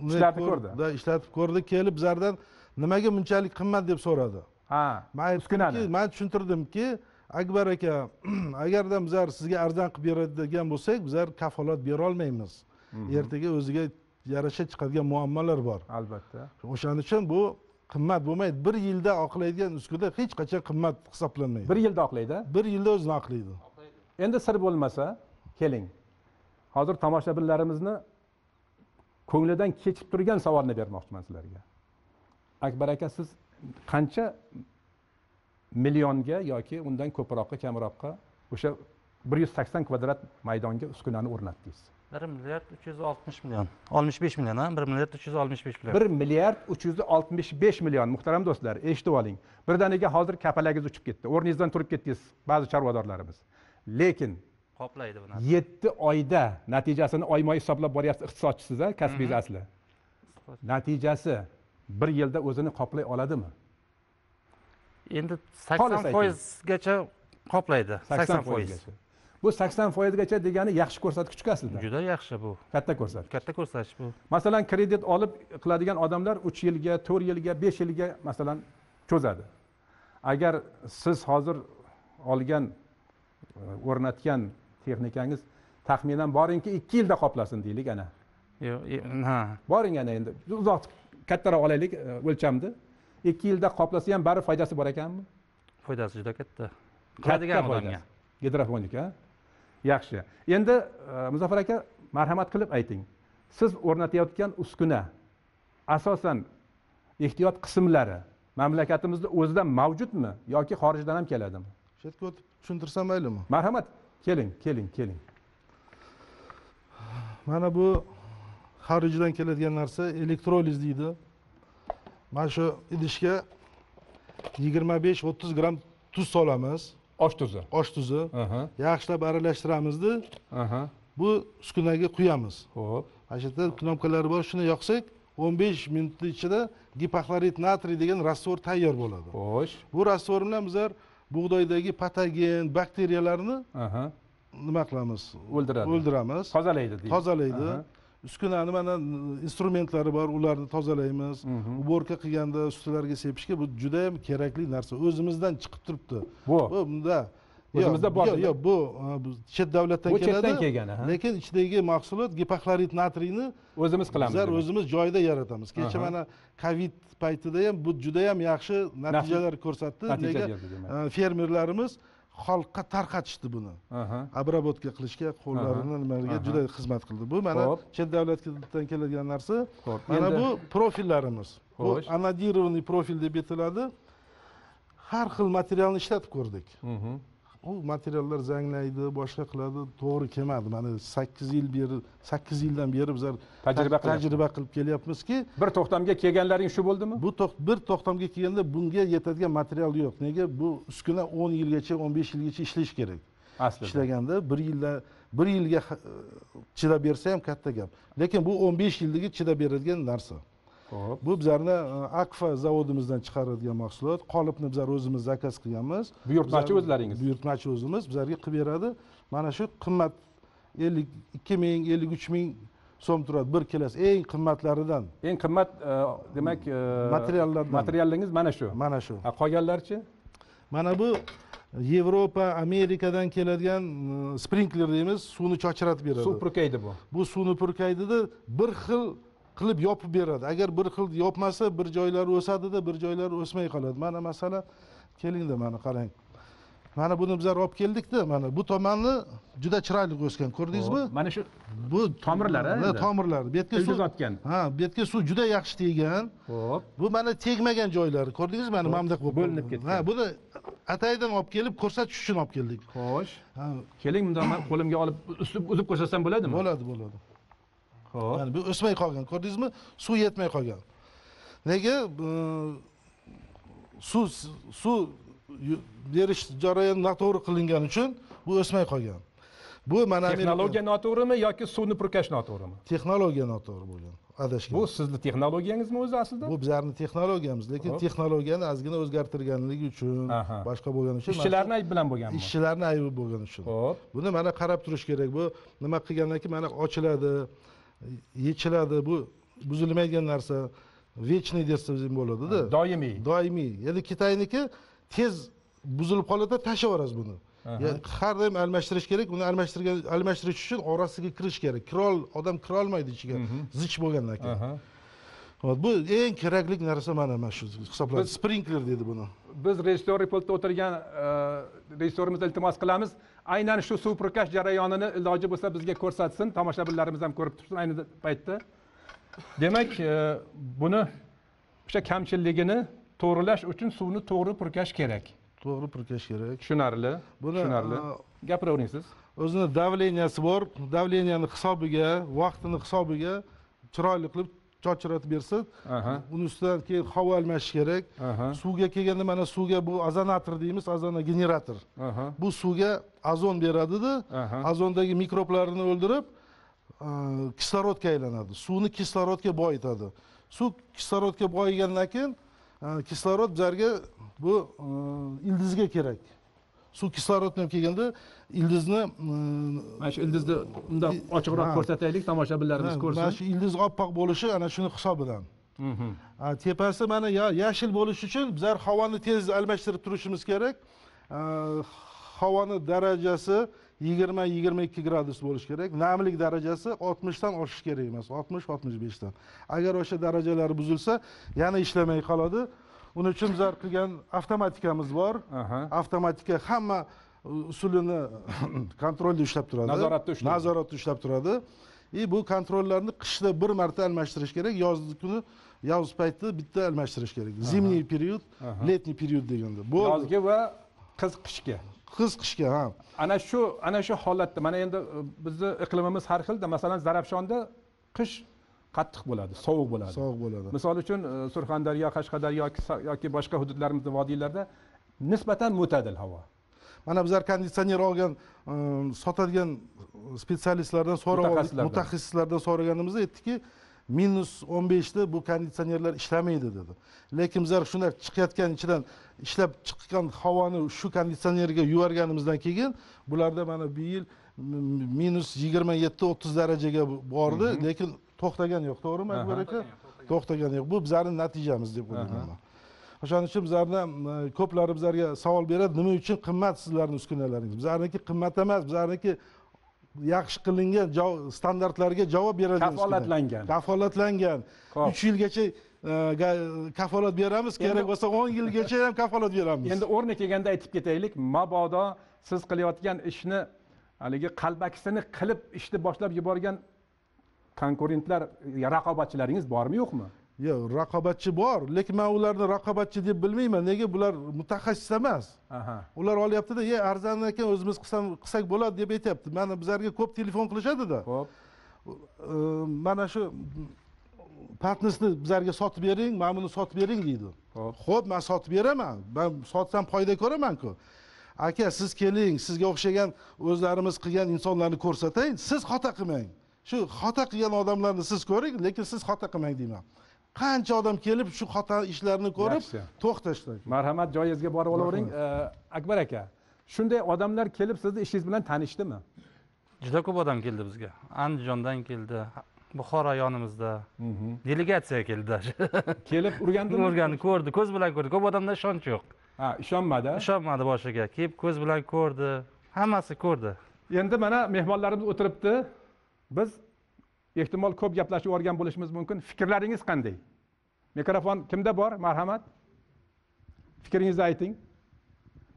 Ishlarni ko'rdi. ishlatib ko'rdi. Kelib bizlardan nimaga bunchalik qimmat deb so'radi. Ha man uskunani. man tushuntirdimki akbar aka agarda bizlar sizga arzon qilib beradigan bo'lsak bizlar kafolat berolmaymiz. Ertaga o'ziga yarasha chiqadigan muammolar bor. Albatta. O'shaning uchun bu qimmat bo'lmaydi. Bir yilda oqlaydigan uskuna hech qachon qimmat hisoblanmaydi. Bir yilda oqlaydi? Bir yilda o'zini oqlaydi. Endi sir bo'lmasa keling. Hozir tomoshabinlarimizni ko'nglidan kechib turgan savolni bermoqchiman sizlarga. Akbar aka siz qancha millionga yoki undan ko'proqqa kamroqqa o'sha bir yuz sakson kvadrat maydonga uskunani o'rnatdingiz bir milliard uch yuz oltmish million. oltmish besh million a bir milliard uch yuz oltmish besh million. Bir milliard uch yuz oltmish besh million muhtaram do'stlar eshitib oling. Birdaniga hozir kapalagingiz uchib ketdi. O'rningizdan turib ketdingiz ba'zi chorvadorlarimiz lekin qoplaydi buni yetti oyda natijasini oyma oy hisoblab boryapsiz iqtisodchisiz a kasbingiz asli natijasi bir yilda o'zini qoplay oladimi? Endi sakson foizgacha qoplaydi. Sakson foiz. foizgacha bu sakson foizgacha degani yaxshi ko'rsatkich aslida juda yaxshi bu. Katta ko'rsatkich. Katta ko'rsatkich bu. Masalan kredit olib qiladigan odamlar uch yilga to'rt yilga besh yilga masalan cho'zadi. Agar siz hozir olgan e, o'rnatgan texnikangiz taxminan boringki ikki yilda qoplasin deylik ana. Yo'q, ha. Boring ana endi. Uzoq kattaroq olaylik e, o'lchamni. Ikki yilda qoplasa ham baribir foydasi bor ekanmi? Foydasi juda katta. Qiladigan odamga. gidroponik a yaxshi. Endi e, muzaffar aka marhamat qilib ayting. Siz o'rnatayotgan uskuna asosan ehtiyot qismlari mamlakatimizda o'zida mavjudmi yoki xorijdan ham keladimi? Shu yerga o'tib tushuntirsam maylimi? Marhamat. Keling keling keling. Mana bu xorijdan keladigan narsa elektroliz deydi. Mana shu idishga yigirma besh o'ttiz gramm tuz solamiz osh tuzi. Osh tuzi. Yaxshilab aralashtiramizda bu uskunaga quyamiz. Ho'p mana shu yerda knopkalari bor shuni yoqsak o'n besh minutni ichida gipoklorid natriy degan rastvor tayyor bo'ladi. Xo'sh. Bu rastvor bilan bizlar bug'doydagi patogen bakteriyalarni nima qilamiz? O'ldiradi. o'ldiramiz. Tozalaydi tozalaydi. Uskunani mana instrumentlari bor ularni tozalaymiz. Mhm. уборка qilganda ustilarga sepishga bu judayam kerakli narsa. O'zimizdan chiqib turibdi. Bu. Bu bunda O'zimizda bor yo'q yo'q bu a, bu chet davlatdan Bu keladi. chetdan kelgani, ha? lekin ichidagi mahsulot gipoklorid natriyni o'zimiz qilamiz bizlar o'zimiz joyida yaratamiz. Kecha mana covid paytida ham bu judayam yaxshi natijalar ko'rsatdi. nega? a, fermerlarimiz xalqqa tarqatishdi buni. Обработка qilishga qo'llarini nimalarga juda xizmat qildi. Bu mana chet davlatdan keladigan narsa. Mana bu profillarimiz. Bu anodированный profil deb aytiladi har xil materialni ishlatib ko'rdik. U materiallar zanglaydi boshqa qiladi. To'g'ri kelmadi. Mana sakkiz yil beri sakkiz yildan beri bizlar Tajriba ta- tajriba qilib kelyapmizki bir to'xtamga kelganlaring shu bo'ldimi? bu bir to'xtamga kelganda bunga yetadigan material yo'q. Nega? Bu uskuna o'n yilgacha o'n besh yilgacha ishlash kerak. Aslida. Ishlaganda bir yilda bir yilga ha- chidab bersa ham katta gap. Lekin bu o'n besh yilga chidab beradigan narsa ho'p bu bizlarni e, akfa zavodimizdan chiqariladigan mahsulot qolipni bizlar o'zimiz zakaz qilganmiz. Buyurtmachi o'zlaringiz? buyurtmachi o'zimiz bizlarga qilib beradi. Mana shu qimmat ellik ikki ming ellik uch ming so'm turadi. Bir kilosi eng qimmatlaridan. Eng qimmat e, demak e, Materiallardan. materialingiz mana shu. Mana shu. Qolganlarchi? Mana bu yevropa amerikadan keladigan sprinkler deymiz suvni chochiratib beradi. Suv purkaydi bu. Bu suvni purkaydida bir xil qilib yopib beradi. Agar bir xil yopmasa bir joylari o'sadida bir joylari o'smay qoladi. Mana masalan kelingda mana qarang. Mana buni bizlar olib keldikda mana bu tomonni juda chiroyli o'sgan ko'rdingizmi? Mana shu bu Tomirlari, tomirlari bu yerga suv otgan. Ha bu yerga suv juda yaxshi teggan ho'p bu mana tegmagan joylari ko'rdingizmi? Mana mana bundoq bo'linib ketgan. ha buni ataydan olib kelib ko'rsatish uchun olib keldik. Xo'sh. Keling bundoq man qo'limga olib uzib ko'rsatsam bo'ladimi? Bo'ladi bo'ladi Yani bu o'smay qolgan ko'rdingizmi suv yetmay qolgan. Nega suv suv berish jarayoni noto'g'ri qilingani uchun bu o'smay qolgan. Bu mana texnologiya noto'g'rimi yoki suvni purkash noto'g'rimi? Texnologiya noto'g'ri bo'lgan adashgan. Bu sizni texnologiyangizmi o'zi aslida? Bu bizlarni texnologiyamiz lekin texnologiyani ozgina o'zgartirganligi uchun boshqa bo'lgani uchun ishchilarni ayb bilan bo'lganmi ishchilarni aybi bo'lgani uchun. Ho'p buni mana qarab turish kerak bu nima qilgandan keyin mana ochiladi yechiladi bu buzilmaydigan narsa вечный desa bo'ladida. Doimiy. Doimiy. Endi kitayniki tez buzilib qoladida tashlab yuborasiz buni. Har doim almashtirish kerak uni almashtirgan almashtirish uchun orasiga kirish kerak. Kirol odam kirolmaydi ichiga. Zich bo'lgandan keyin. Bu eng kerakli narsa mana mana shu hisoblanadi. Sprinkler deydi buni. biz rejissyor pultda o'tirgan e, rejissyorimizni iltimos qilamiz aynan shu suv purkash jarayonini iloji bo'lsa bizga ko'rsatsin. Tomoshabinlarimiz ham ko'rib tursin ayni paytda. Demak e, buni o'sha kamchiligini to'g'rilash uchun suvni to'g'ri purkash kerak. To'g'ri purkash kerak. Tushunarli Buni, tushunarli. a- gapiravering siz o'zini davleniyasi bor. Davleniyani hisobiga vaqtini hisobiga chiroyli qilib chochiratib bersa uni ustidan keyin havo almashish kerak. Suvga kelganda mana suvga bu ozonator deymiz ozona generator. Bu suvga ozon beradida ozondagi mikroblarni o'ldirib a, kislorodga aylanadi. Suvni kislorodga boyitadi. Suv kislorodga boyigandan keyin e, kislorod bizlarga bu e, ildizga kerak suv kislorodni kelganda ildizni mana shu ildizni undoq ochiqroq ko'rsataylik tomoshabinlarimiz mana ko'rsin. shu ildiz oppoq bo'lishi ana shuni hisobidan. Tepasi mana ya- yashil bo'lishi uchun bizlar havoni tez almashtirib turishimiz kerak. Ha, havoni darajasi yigirma yigirma ikki gradus bo'lishi kerak. Namlik darajasi oltmishdan oshishi kerak emas oltmish oltmish beshdan. Agar o'sha darajalar buzilsa yana ishlamay qoladi uning uchun bizlar qilgan? Avtomatikamiz bor. Avtomatika hamma usulini kontrolda ushlab turadi. Nazoratda ushlaydi. nazoratda ushlab turadi. И bu kontrollarni qishda bir marta almashtirish kerak. Yozgi kuni yoz payti bitta almashtirish kerak. Zimniy period letniy period deganda. Bo'ldi yozgi va qiz qishki. Qiz qishga ha. Ana shu ana shu holatda mana endi e, bizni iqlimimiz har xilda masalan zarafshonda qish qattiq bo'ladi sovuq bo'ladi. Sovuq bo'ladi. Misol uchun e, surxondaryo qashqadaryo yoki boshqa hududlarimizda vodiylarda nisbatan mo'tadil havo. Mana bizlar konditsioner olgan e, sotadigan spetsialistlardan so'rab oldik. Mutaxassislardan. so'raganimizda aytdiki minus o'n beshda bu konditsionerlar ishlamaydi dedi. Lekin bizlar shunday chiqayotgan ichidan ishlab chiqqan havoni shu konditsionerga yuborganimizdan keyin bularda mana bu yil minus yigirma yetti o'ttiz darajaga bordi. Lekin to'xtagan yo'q to'g'rimi akbar aka? To'xtagan yo'q. Bu bizlarni natijamiz deb o'ylayman man. o'shaning uchun bizlarni ko'plari bizlarga savol beradi. Nima uchun qimmat sizlarni uskunalaringiz? Bizlarniki qimmat emas bizlarniki yaxshi qilingan standartlarga javob beradigan. Kafolatlangan. kafolatlangan. Uch yilgacha e, kafolat beramiz kerak bo'lsa o'n yilgacha ham kafolat beramiz. Endi o'rni kelganda aytib ketaylik mabodo siz qilayotgan ishni haligi qalbakisini qilib ishni boshlab yuborgan konkurentlar raqobatchilaringiz bormi yo'qmi? Yo'q raqobatchi bor lekin man ularni raqobatchi deb bilmayman. Nega bular mutaxassis emas? Ular olyaptida ye arzon ekan o'zimiz qilsam qilsak bo'ladi deb aytyapti. Mana bizlarga ko'p telefon qilishadida. Ho'p mana shu patnisni bizlarga sotib bering mana buni sotib bering deydi. Ho'p man sotib beraman. Man sotsam foyda ko'ramanku. Aka siz keling sizga o'xshagan o'zlarimiz qilgan insonlarni ko'rsatay. Siz xato qilmang shu xato qilgan odamlarni siz ko'ring lekin siz xato qilmang deyman. Qancha odam kelib shu xato ishlarni ko'rib to'xtashdi marhamat joyingizga borib olavering. Akbar aka shunday odamlar kelib sizni ishingiz bilan tanishdimi? Juda ko'p odam keldi bizga. Andijondan keldi buxoro yonimizda. Delegatsiya keldi kelib urgandimi? O'rganni ko'rdi ko'z bilan ko'rdi. Ko'p odamda ishonch yo'q. Ha ishonmadi ishonmadi boshiga. Kelib ko'z bilan ko'rdi. Hammasi ko'rdi. Endi mana mehmonlarimiz o'tiribdi biz ehtimol ko'p gaplashib yuborgan bo'lishimiz mumkin. Fikrlaringiz qanday? Mikrofon kimda bor? Marhamat. Fikringizni ayting.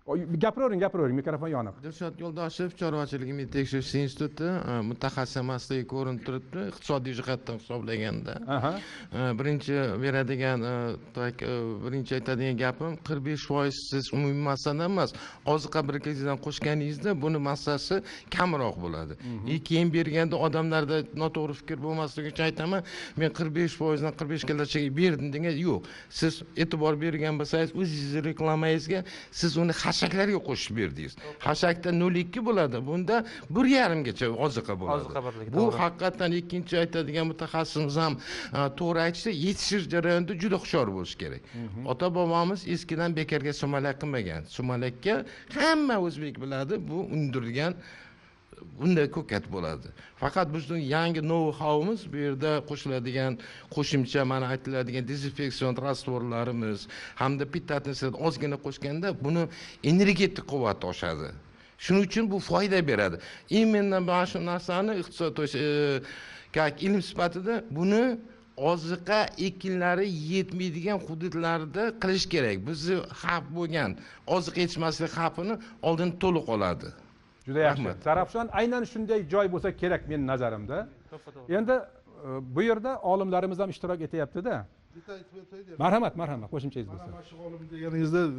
Gapiravering gapiravering mikrofon yoniq dilshod yo'ldoshev chorvachilik ilmiy tekshirish instituti e, mutaxassis emasligi ko'rinib turibdi iqtisodiy jihatdan hisoblaganda. E, birinchi beradigan e, birinchi aytadigan gapim qirq besh foiz siz umumiy massadan emas oziqa birikligidan qo'shganingizda buni massasi kamroq bo'ladi. И keyin berganda odamlarda noto'g'ri fikr bo'lmasligi uchun aytaman men qirq besh foizdan qirq besh berdim degan yo'q. Siz e'tibor bergan bo'lsangiz o'zingizni reklamangizga siz uni hashaklarga qo'shib berdingiz hashakda nol ikki bo'ladi bunda bir yarimgacha oziqa bo'ladi. Oziqa birligi, bu haqiqatdan ikkinchi aytadigan mutaxassisimiz ham e, to'g'ri aytishdi yetishish jarayonida juda hushyor bo'lish kerak. Ota bobomiz eskidan bekorga sumalak qilmagan. Sumalakka hamma o'zbek biladi bu undirgan bunday ko'kat bo'ladi. Faqat bizni yangi know howimiz bu yerda qo'shiladigan qo'shimcha mana aytiladigan dezinfeksion rastvorlarimiz hamda pittatni ozgina qo'shganda buni energetik quvvati oshadi. Shuning uchun bu foyda beradi. Именно mana shu narsani iqtisod то есть как ilm sifatida buni oziqa ekinlari yetmaydigan hududlarda qilish kerak. Bizni xavf bo'lgan oziq yetishmaslik xavfini oldin to'liq oladi. Juda yaxshi. Zarafshon aynan shunday joy bo'lsa kerak meni nazarimda. Endi e, bu yerda olimlarimiz ham ishtirok etyaptida. Marhamat marhamat. Qo'shimchangiz bo'lsa. Mana shu olim deganingizda e,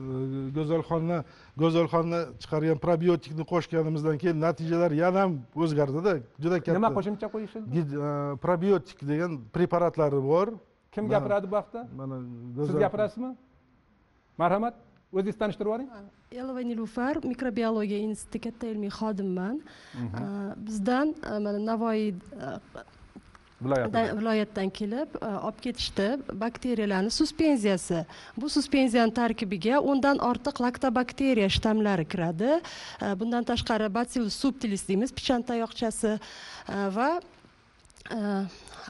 go'zalxonni go'zalxonni chiqargan probiotikni qo'shganimizdan keyin natijalar yana ham o'zgardida. Juda katta. Nima qo'shimcha qo'yishildi e, probiotik degan preparatlari bor. Kim gapiradi bu haqda? mana siz gapirasizmi? Marhamat o'zingiz tanishtirib yuboring elova nilufar mikrobiologiya instituti katta ilmiy xodimman. Bizdan e, mana navoiy e, viloyatdan kelib e, olib ketishdi. Bakteriyalarni suspenziyasi. Bu suspenziyani tarkibiga o'ndan ortiq laktobakteriya shtammlari kiradi. Bundan tashqari bacillus subtilis deymiz pichan tayoqchasi va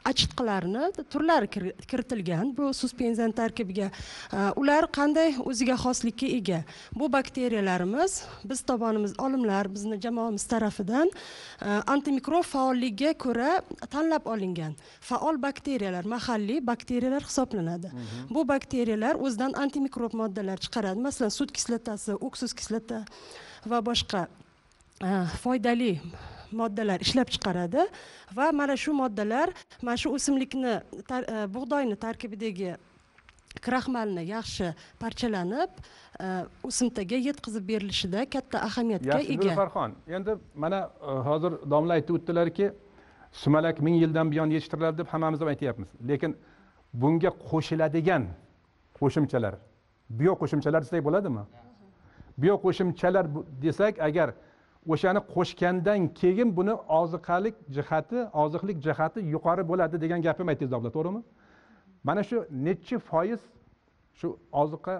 achitqilarni turlari kir- kiritilgan bu suspenziyani tarkibiga. Ular qanday o'ziga xoslikka ega? Bu bakteriyalarimiz biz tomonimiz olimlar bizni jamoamiz tarafidan antimikrob faolligiga ko'ra tanlab olingan faol bakteriyalar mahalliy bakteriyalar hisoblanadi. Bu bakteriyalar o'zidan antimikrob moddalar chiqaradi. Masalan sut kislotasi oksus kislota va boshqa foydali moddalar ishlab chiqaradi va mana shu moddalar mana shu o'simlikni tar- e, bug'doyni tarkibidagi kraxmalni yaxshi parchalanib e, o'simtaga yetkazib berilishida katta ahamiyatga yaxshi ega. Gulfarxon endi mana e, hozir domla aytib o'tdilarki sumalak ming yildan buyon yetishtiriladi deb hammamiz ham aytyapmiz. Lekin bunga qo'shiladigan qo'shimchalar bio qo'shimchalar desak bo'ladimi? Bio qo'shimchalar desak agar o'shani qo'shgandan keyin buni oziqalik jihati oziqlik jihati yuqori bo'ladi degan gapimni aytdingiz domla to'g'rimi? Mana shu nechi foiz shu oziqa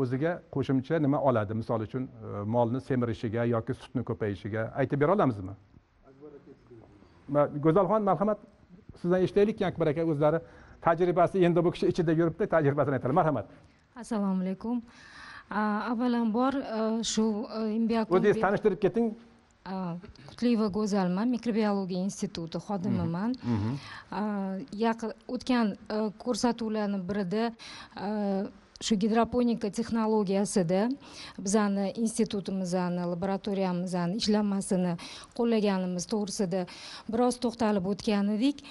o'ziga qo'shimcha nima oladi? Misol uchun e, molni semirishiga yoki sutni ko'payishiga aytib bera olamizmi? Go'zalxon marhamat. Sizdan eshitaylik akbar aka o'zlari tajribasi endi bu kishi ichida yuribdi tajribasini aytadi. Marhamat. Assalomu alaykum. Avvalambor a, shu imbiakon o'zingiz tanishtirib keting. Qutliyeva go'zalman mikrobiologiya instituti xodimiman. Yaqin o'tgan a, ko'rsatuvlarni birida shu gidroponika texnologiyasida bizani institutimizni laboratoriyamizni ishlanmasini qo'llaganimiz to'g'risida biroz to'xtalib o'tgan edik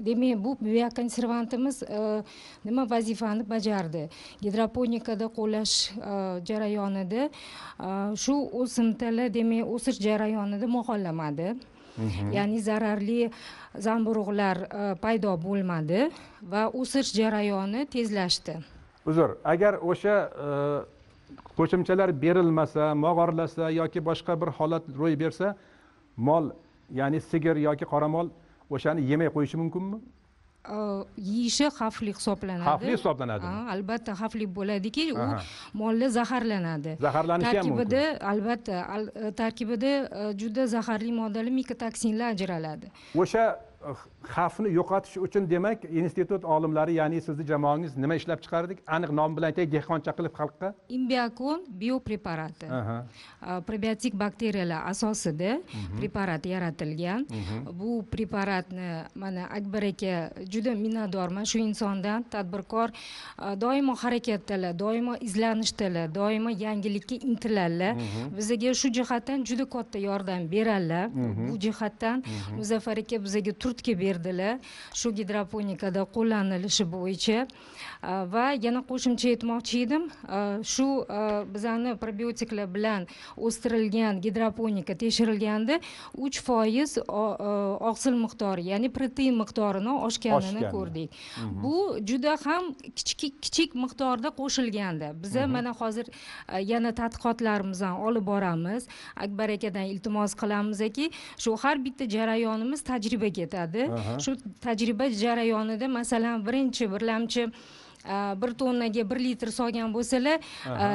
demak bu biokonservantimiz e, nima vazifani bajardi? Gidroponikada qo'llash e, jarayonida e, shu o'simtalar demak o'sish jarayonida mo'ljallamadi ya'ni zararli zamburug'lar paydo bo'lmadi va o'sish jarayoni tezlashdi. Uzr agar o'sha qo'shimchalar berilmasa mog'orlasa yoki boshqa bir holat ro'y bersa mol ya'ni sigir yoki qoramol o'shani yemay qo'yishi mumkinmi? Yeyishi xavfli hisoblanadi. Xavfli hisoblanadimi? Ha, albatta xavfli bo'ladiki u mollar zaharlanadi. Zaharlanishi ham mumkin. tarkibida albatta al- tarkibida e, juda zaharli moddalar mikotoksinlar ajraladi. O'sha xavfni yo'qotish uchun demak institut olimlari ya'ni sizni jamoangiz nima ishlab chiqardik? Aniq nom bilan aytaylik dehqoncha qilib xalqqa. Imbiakon biopreparati. Probiotik bakteriyalar asosida preparat yaratilgan. Bu preparatni mana akbar aka juda minnatdorman. Shu insondan tadbirkor doimo harakatdalar doimo izlanishdalar doimo yangilikka intiladilar bizga shu jihatdan juda katta yordam beradilar. Bu jihatdan muzaffar aka bizga turtki berdilar shu gidroponikada qo'llanilishi bo'yicha va yana qo'shimcha aytmoqchi edim shu bizani probiotiklar bilan o'stirilgan gidroponika tekshirilganda uch foiz oqsil miqdori ya'ni protein miqdorini oshganini Oshgani. ko'rdik bu juda ham kichik kichik miqdorda qo'shilganda biza mana hozir yana tadqiqotlarimizni olib boramiz akbar akadan iltimos qilamizki shu har bitta jarayonimiz tajriba Aha. shu tajriba jarayonida masalan birinchi birlamchi a, bir tonnaga bir litr solgan bo'lsalar a,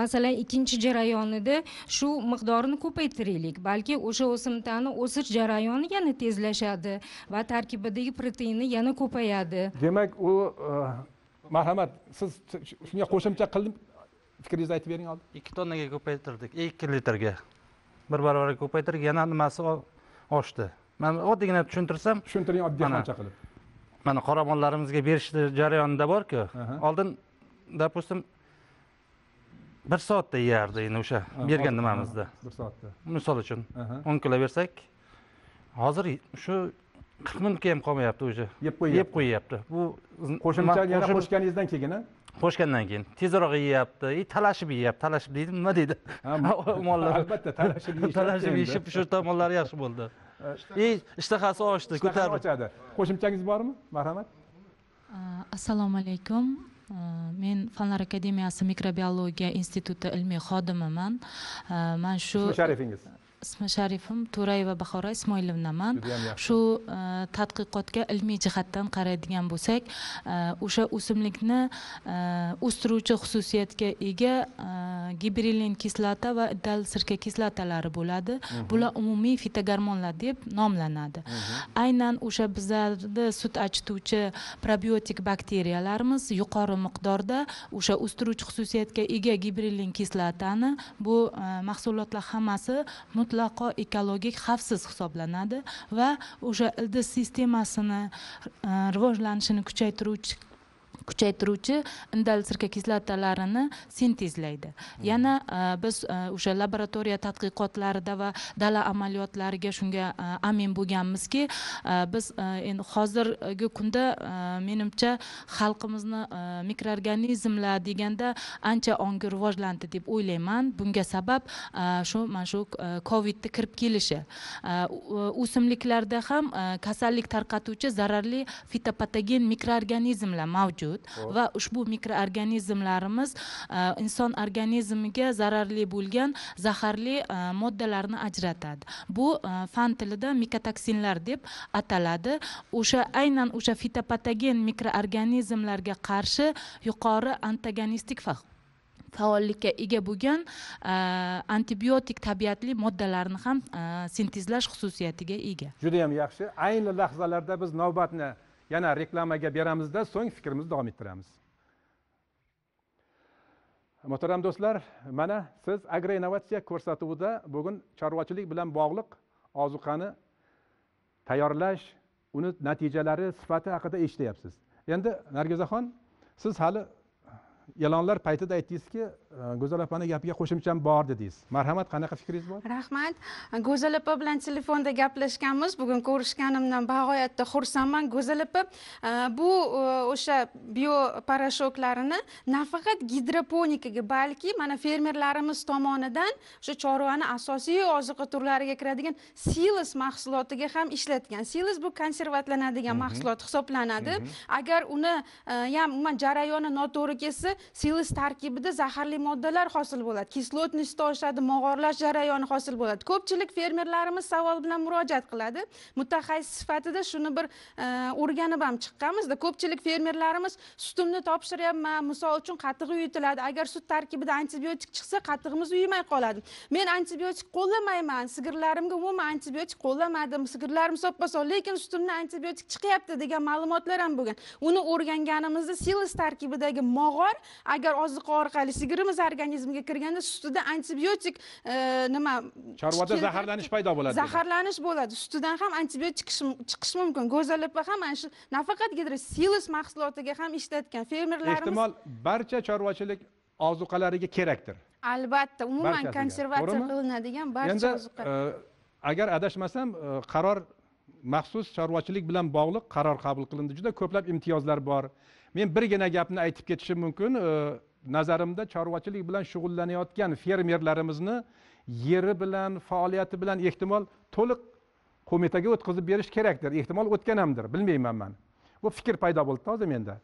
masalan ikkinchi jarayonida shu miqdorini ko'paytiraylik balki o'sha o'simtani o'sish jarayoni yana tezlashadi va tarkibidagi proteinni yana ko'payadi. Demak u e, marhamat siz shunga qo'shimcha qilib fikringizni aytib bering oldin. Ikki tonnaga ko'paytirdik. Ikki litrga. Bir barobarga ko'paytirdik. Yana nimasi oshdi man oddiygina tushuntirsam tushuntiring oddiy dehqoncha qilib? Mana qoramollarimizga berishni jarayonida borku. Oldin допустим bir soatda yeyardi endi o'sha. Bergan nimamizda. aha, bir soatda. Misol uchun o'n kilo bersak hozir shu qirq minutga ham qolmayapti уже Yeb qo'yyapti. yeb qo'yyapti. Bu qo'shimcha yana qo'shganingizdan keyin qo'shgandan keyin. Tezroq yeyapti и talashib yeyapti. Talashib deydi. Nima deydi mollar albatta talashib talashib yeyishib shu tomonlari yaxshi bo'ldi ishtahasi Ishtahani ko'tardi ochadi qo'shimchangiz bormi marhamat assalomu alaykum men fanlar akademiyasi mikrobiologiya instituti ilmiy xodimiman man shu ismi sharifingiz ismi sharifim to'rayeva bahora ismoilovnaman. Shu e, tadqiqotga ilmiy jihatdan qaraydigan bo'lsak e, o'sha o'simlikni e, o'stiruvchi xususiyatga ega gibrilin kislota va dal sirka kislotalari bo'ladi. Bular umumiy fitogormonlar deb nomlanadi. Aynan o'sha bizlarni sut achituvchi probiotik bakteriyalarimiz yuqori miqdorda o'sha o'stiruvchi xususiyatga ega gibrilin kislotani bu mahsulotlar hammasi mutlaqo ekologik xavfsiz hisoblanadi va o'sha ildiz sistemasini e, rivojlanishini kuchaytiruvchi kuchaytiruvchi indal sirka kislotalarini sintezlaydi. Yana e, biz e, o'sha laboratoriya tadqiqotlarida va dala amaliyotlariga shunga e, amin bo'lganmizki biz endi hozirgi kunda menimcha xalqimizni mikroorganizmlar deganda ancha ongi rivojlandi deb o'ylayman. Bunga sabab shu mana shu covidni kirib kelishi. O'simliklarda ham kasallik tarqatuvchi zararli fitopatogen mikroorganizmlar mavjud va ushbu mikroorganizmlarimiz e, inson organizmiga zararli bo'lgan zaharli e, moddalarni ajratadi. Bu e, fan tilida mikotoksinlar deb ataladi. O'sha aynan o'sha fitopatogen mikroorganizmlarga qarshi yuqori antagonistik fa- faollikka ega bo'lgan antibiotik tabiatli moddalarni ham sintezlash xususiyatiga ega. Judayam yaxshi. Ayni lahzalarda biz navbatni yana reklamaga beramizda so'ng fikrimizni davom ettiramiz. Muhtaram do'stlar mana siz agroinnovatsiya ko'rsatuvida bugun chorvachilik bilan bog'liq ozuqani tayyorlash uni natijalari sifati haqida eshityapsiz. Endi nargizaxon siz hali e'lonlar paytida aytdingizki go'zal opani gapiga qo'shimcham bor dedingiz. Marhamat qanaqa fikringiz bor? Rahmat. Go'zal opa bilan telefonda gaplashganmiz. Bugun ko'rishganimdan bag'oyatda xursandman. Go'zal opa e, bu e, o'sha bio parashoklarini nafaqat gidroponikaga balki mana fermerlarimiz tomonidan o'sha chorvani asosiy ozuqa turlariga kiradigan silis mahsulotiga ham ishlatgan. Silis bu konservatlanadigan mahsulot hisoblanadi. Agar uni e, ham umuman jarayoni noto'g'ri ketsa silis tarkibida zaharli moddalar hosil bo'ladi. Kislotность oshadi mog'orlash jarayoni hosil bo'ladi. Ko'pchilik fermerlarimiz savol bilan murojaat qiladi. Mutaxassis sifatida shuni bir e, o'rganib ham chiqqanmizda ko'pchilik fermerlarimiz sutimni topshiryapman misol uchun qatiq uyitiladi agar sut tarkibida antibiotik chiqsa qatig'imiz uyumay qoladi. Men antibiotik qo'llamayman sigirlarimga umuman antibiotik qo'llamadim sigirlarim soppa sog' lekin sutimdan antibiotik chiqyapti degan ma'lumotlar ham bo'lgan. Uni o'rganganimizda silis tarkibidagi mog'or agar oziqa orqali sigirimiz organizmiga kirganda sutida antibiotik e, nima chorvada zaharlanish paydo bo'ladi zaharlanish bo'ladi. Sutidan ham antibiotik chiqishi mumkin. Go'zal opa ham mana shu nafaqat gidrosilis mahsulotiga ham ishlatgan fermerlarimiz ehtimol barcha chorvachilik ozuqalariga kerakdir. Albatta umuman konservatsiya qilinadigan barcha endi ozuqa e, agar adashmasam e, qaror maxsus chorvachilik bilan bog'liq qaror qabul qilindi. Juda ko'plab imtiyozlar bor. Men birgina gapni aytib ketishim mumkin. E, nazarimda chorvachilik bilan shug'ullanayotgan fermerlarimizni yeri bilan faoliyati bilan ehtimol to'liq qo'mitaga o'tkazib berish kerakdir. Ehtimol o'tgan hamdir bilmayman man. Bu fikr paydo bo'ldi hozir menda.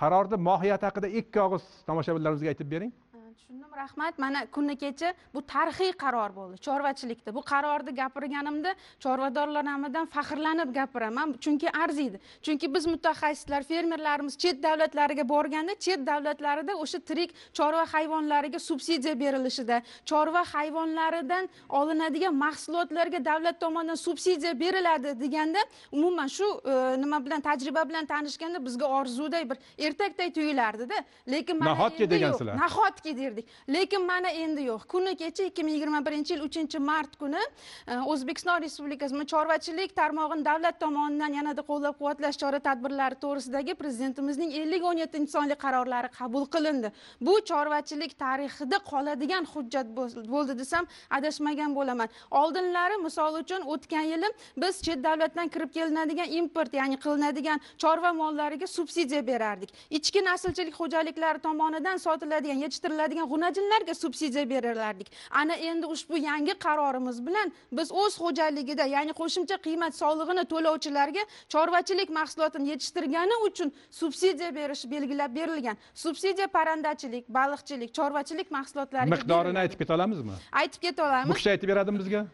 Qarorni mohiyati haqida ikki og'iz tomoshabinlarimizga aytib bering. Tushundim rahmat. Mana kuni kecha bu tarixiy qaror bo'ldi chorvachilikda. Bu qarorni gapirganimda chorvadorlar nomidan faxrlanib gapiraman chunki arziydi. Chunki biz mutaxassislar fermerlarimiz chet davlatlariga borganda chet davlatlarida o'sha tirik chorva hayvonlariga subsidiya berilishida chorva hayvonlaridan olinadigan mahsulotlarga davlat tomonidan subsidiya beriladi deganda umuman shu e, nima bilan tajriba bilan tanishganda bizga orzuday bir ertakday tuyulardida. Lekin Nahotki degansizlar. nahotki derdik lekin mana endi yo'q. Kuni kecha ikki ming yigirma birinchi yil uchinchi mart kuni e, o'zbekiston respublikasi chorvachilik tarmog'ini davlat tomonidan yanada qo'llab quvvatlash chora tadbirlari to'g'risidagi prezidentimizning ellik o'n yettinchi sonli qarorlari qabul qilindi. Bu chorvachilik tarixida qoladigan hujjat bo'ldi desam adashmagan bo'laman. Oldinlari misol uchun o'tgan yili biz chet davlatdan kirib kelinadigan import ya'ni qilinadigan chorva mollariga subsidiya berardik. Ichki naslchilik xo'jaliklari tomonidan sotiladigan yetishtiriladigan g'unajinlarga subsidiya berilardik ana endi ushbu yangi qarorimiz bilan biz o'z xo'jaligida ya'ni qo'shimcha qiymat solig'ini to'lovchilarga chorvachilik mahsulotini yetishtirgani uchun subsidiya berish belgilab berilgan. Subsidiya parrandachilik baliqchilik chorvachilik mahsulotlariga miqdorini aytib keta olamizmi? Aytib keta bu olamiz kishi aytib beradimi bizga.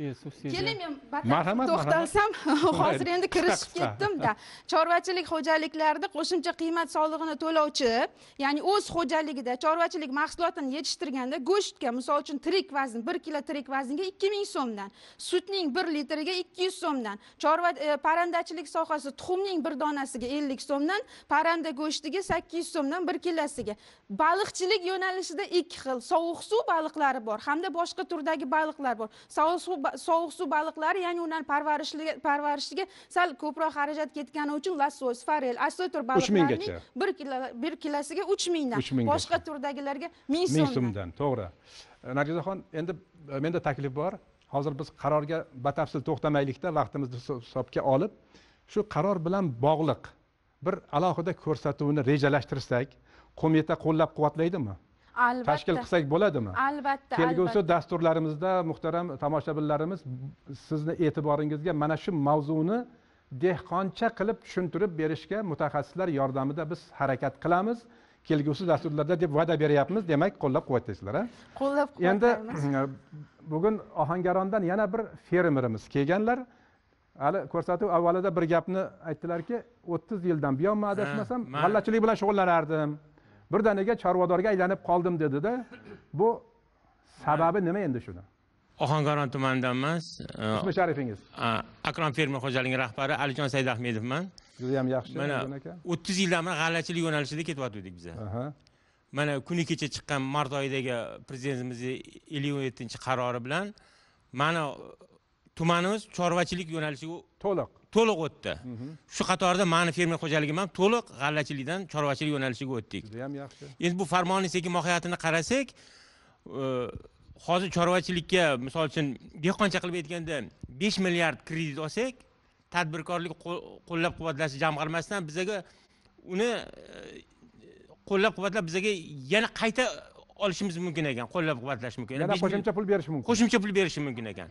Keling men Marhamat, to'xtalsam hozir endi kirishib ketdimda chorvachilik xo'jaliklarida qo'shimcha qiymat solig'ini to'lovchi ya'ni o'z xo'jaligida chorvachilik mahsulotini yetishtirganda go'shtga misol uchun tirik vazn bir kilo tirik vaznga ikki ming so'mdan sutning bir litriga ikki yuz so'mdan chorva parrandachilik sohasi tuxumning bir donasiga ellik so'mdan parranda go'shtiga sakkiz yuz so'mdan bir kilosiga baliqchilik yo'nalishida ikki xil sovuq suv baliqlari bor hamda boshqa turdagi baliqlar bor sovuq suv sovuq suv baliqlari ya'ni ularni parvarishiga parvarishiga sal ko'proq xarajat ketgani uchun lasos farel Uch baliqlarining bir kilo bir kilosiga uch mingdan. Boshqa turdagilarga ming ming so'mdan so'mdan to'g'ri. Nargizaxon endi menda taklif bor. Hozir biz qarorga batafsil to'xtamaylikda vaqtimizni hiso- hisobga olib shu qaror bilan bog'liq bir alohida ko'rsatuvni rejalashtirsak qo'mita qo'llab quvvatlaydimi tashkil albatta qilsak bo'ladimi? Albatta kelgusi dasturlarimizda muhtaram tomoshabinlarimiz sizni e'tiboringizga mana shu mavzuni dehqoncha qilib tushuntirib berishga mutaxassislar yordamida biz harakat qilamiz. Kelgusi dasturlarda deb va'da beryapmiz demak qo'llab quvvatlaysizlar a qo'llab endi quvvatlaymiz. bugun ohangarondan yana bir fermerimiz kelganlar. Hali ko'rsatuv avvalida bir gapni aytdilarki o'ttiz yildan buyonmi adashmasam g'allachilik bilan shug'ullanardim birdaniga chorvadorga aylanib qoldim dedida bu sababi nima endi shuni? Ohangaron tumanidan emas ismi sharifingiz? akrom fermer xo'jaligi rahbari alijon saidahmedovman judayam yaxshi mana o'ttiz yildan beri g'allachilik yo'nalishida ketyotgandik biza. Mana kuni kecha chiqqan mart oyidagi prezidentimizni ellik yettinchi qarori bilan mana tumanimiz chorvachilik yo'nalishiga to'liq. to'liq o'tdi. Shu qatorda mani fermer xo'jaligim ham to'liq g'allachilikdan chorvachilik yo'nalishiga o'tdik. Judayam yaxshi. Endi bu farmonni sekin mohiyatini qarasak e, hozir chorvachilikka misol uchun dehqoncha qilib aytganda besh milliard kredit olsak tadbirkorlik qo'l- qo'llab quvvatlash jamg'armasidan bizaga uni e, qo'llab quvvatlab bizaga yana qayta olishimiz mumkin ekan qo'llab quvvatlash mumkin. Yana qo'shimcha pul berish mumkin. qo'shimcha pul berishi mumkin ekan?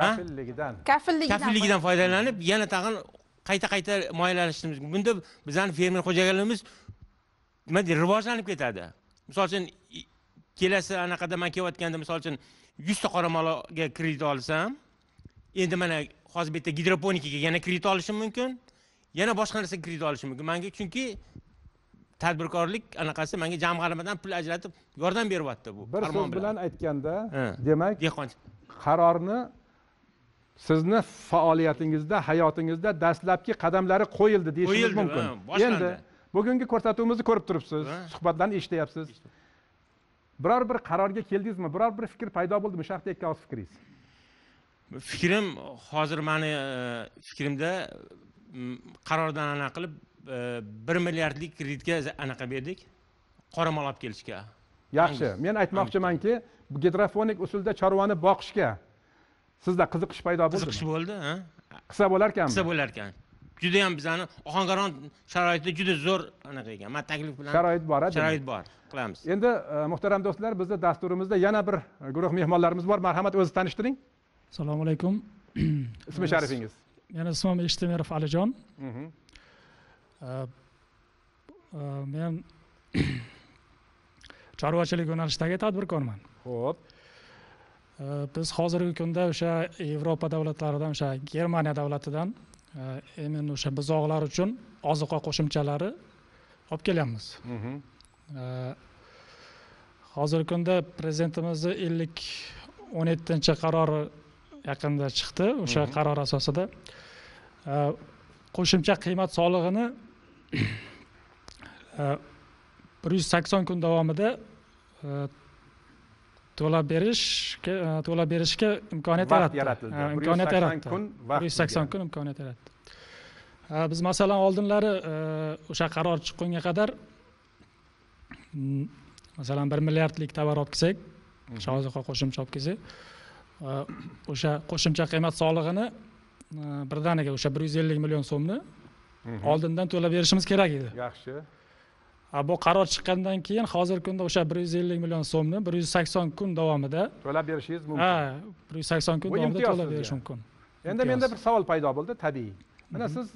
Kafilligidan. Kafilligidan kafilligidan foydalanib yana tag'in qayta qayta moliyalashtirish mumkin. Bunda bizani fermer xo'jaligimiz nima deydi rivojlanib ketadi. Misol uchun kelasi anaqada man kelayotganda misol uchun yuzta qoramolga kredit olsam endi mana hozir bu yerda gidroponikaga yana kredit olishim mumkin yana boshqa narsaga kredit olishim mumkin manga. Chunki tadbirkorlik anaqasi menga jamg'armadan pul ajratib yordam beryapti bu bir so'z bilan. aytganda demak dehqonchi qarorni sizni faoliyatingizda hayotingizda dastlabki qadamlari qo'yildi deyishimiz mumkin. endi bugungi ko'rsatuvimizni ko'rib turibsiz suhbatlarni eshityapsiz biror bir qarorga keldingizmi? Biror bir fikr paydo bo'ldimi? Shu haqida ikki og'iz fikringiz. Fikrim hozir mani e, fikrimda qarordan anaqa qilib e, bir milliardlik kreditga anaqa berdik. Qoramol olib kelishga. Yaxshi. Men aytmoqchimanki gidrofonik usulda chorvani boqishga sizda qiziqish paydo qiziqish bo'ldimi bo'ldi ha? qilsa bo'larkanmi? Qilsa bo'lar ekan judayam bizani ohangaron sharoitida juda zo'r anaqa ekan. Man taklif bilan sharoit bor sharoit bor. Qilamiz. Endi e, muhtaram do'stlar bizni dasturimizda yana bir guruh mehmonlarimiz bor. Marhamat o'zingizni tanishtiring. Assalomu alaykum. Ismi sharifingiz? Meni ismim eshtemirov alijon Mhm. Uh, uh, men chorvachilik yo'nalishidagi tadbirkorman. Ho'p biz hozirgi kunda o'sha yevropa davlatlaridan o'sha germaniya davlatidan uh, именно o'sha buzoqlar uchun ozuqa qo'shimchalari olib kelyapmiz. Uh, hozirgi kunda prezidentimizni ellik o'n yettinchi qarori yaqinda chiqdi o'sha qaror asosida. Qo'shimcha qiymat solig'ini bir yuz sakson kun davomida to'lab berishga uh, to'lab berishga imkoniyat yaratdi. 180 imkoniyat yaratdi. bir yuz sakson kun imkoniyat yaratdi. Uh, biz masalan oldinlari o'sha qaror chiqqunga qadar mm, masalan bir milliardlik tovar olib kelsak o'sha ozuqa qo'shimcha olib kelsak o'sha qo'shimcha qiymat solig'ini birdaniga o'sha bir yuz ellik million so'mni Mhm. oldindan to'lab berishimiz kerak edi. Yaxshi bu qaror chiqqandan keyin hozirgi kunda o'sha bir yuz ellik million so'mni bir yuz sakson kun davomida to'lab berishingiz mumkin. Ha bir yuz sakson kun davomida to'lab berish mumkin. Endi menda bir savol paydo bo'ldi tabiiy. Mana Mhm. siz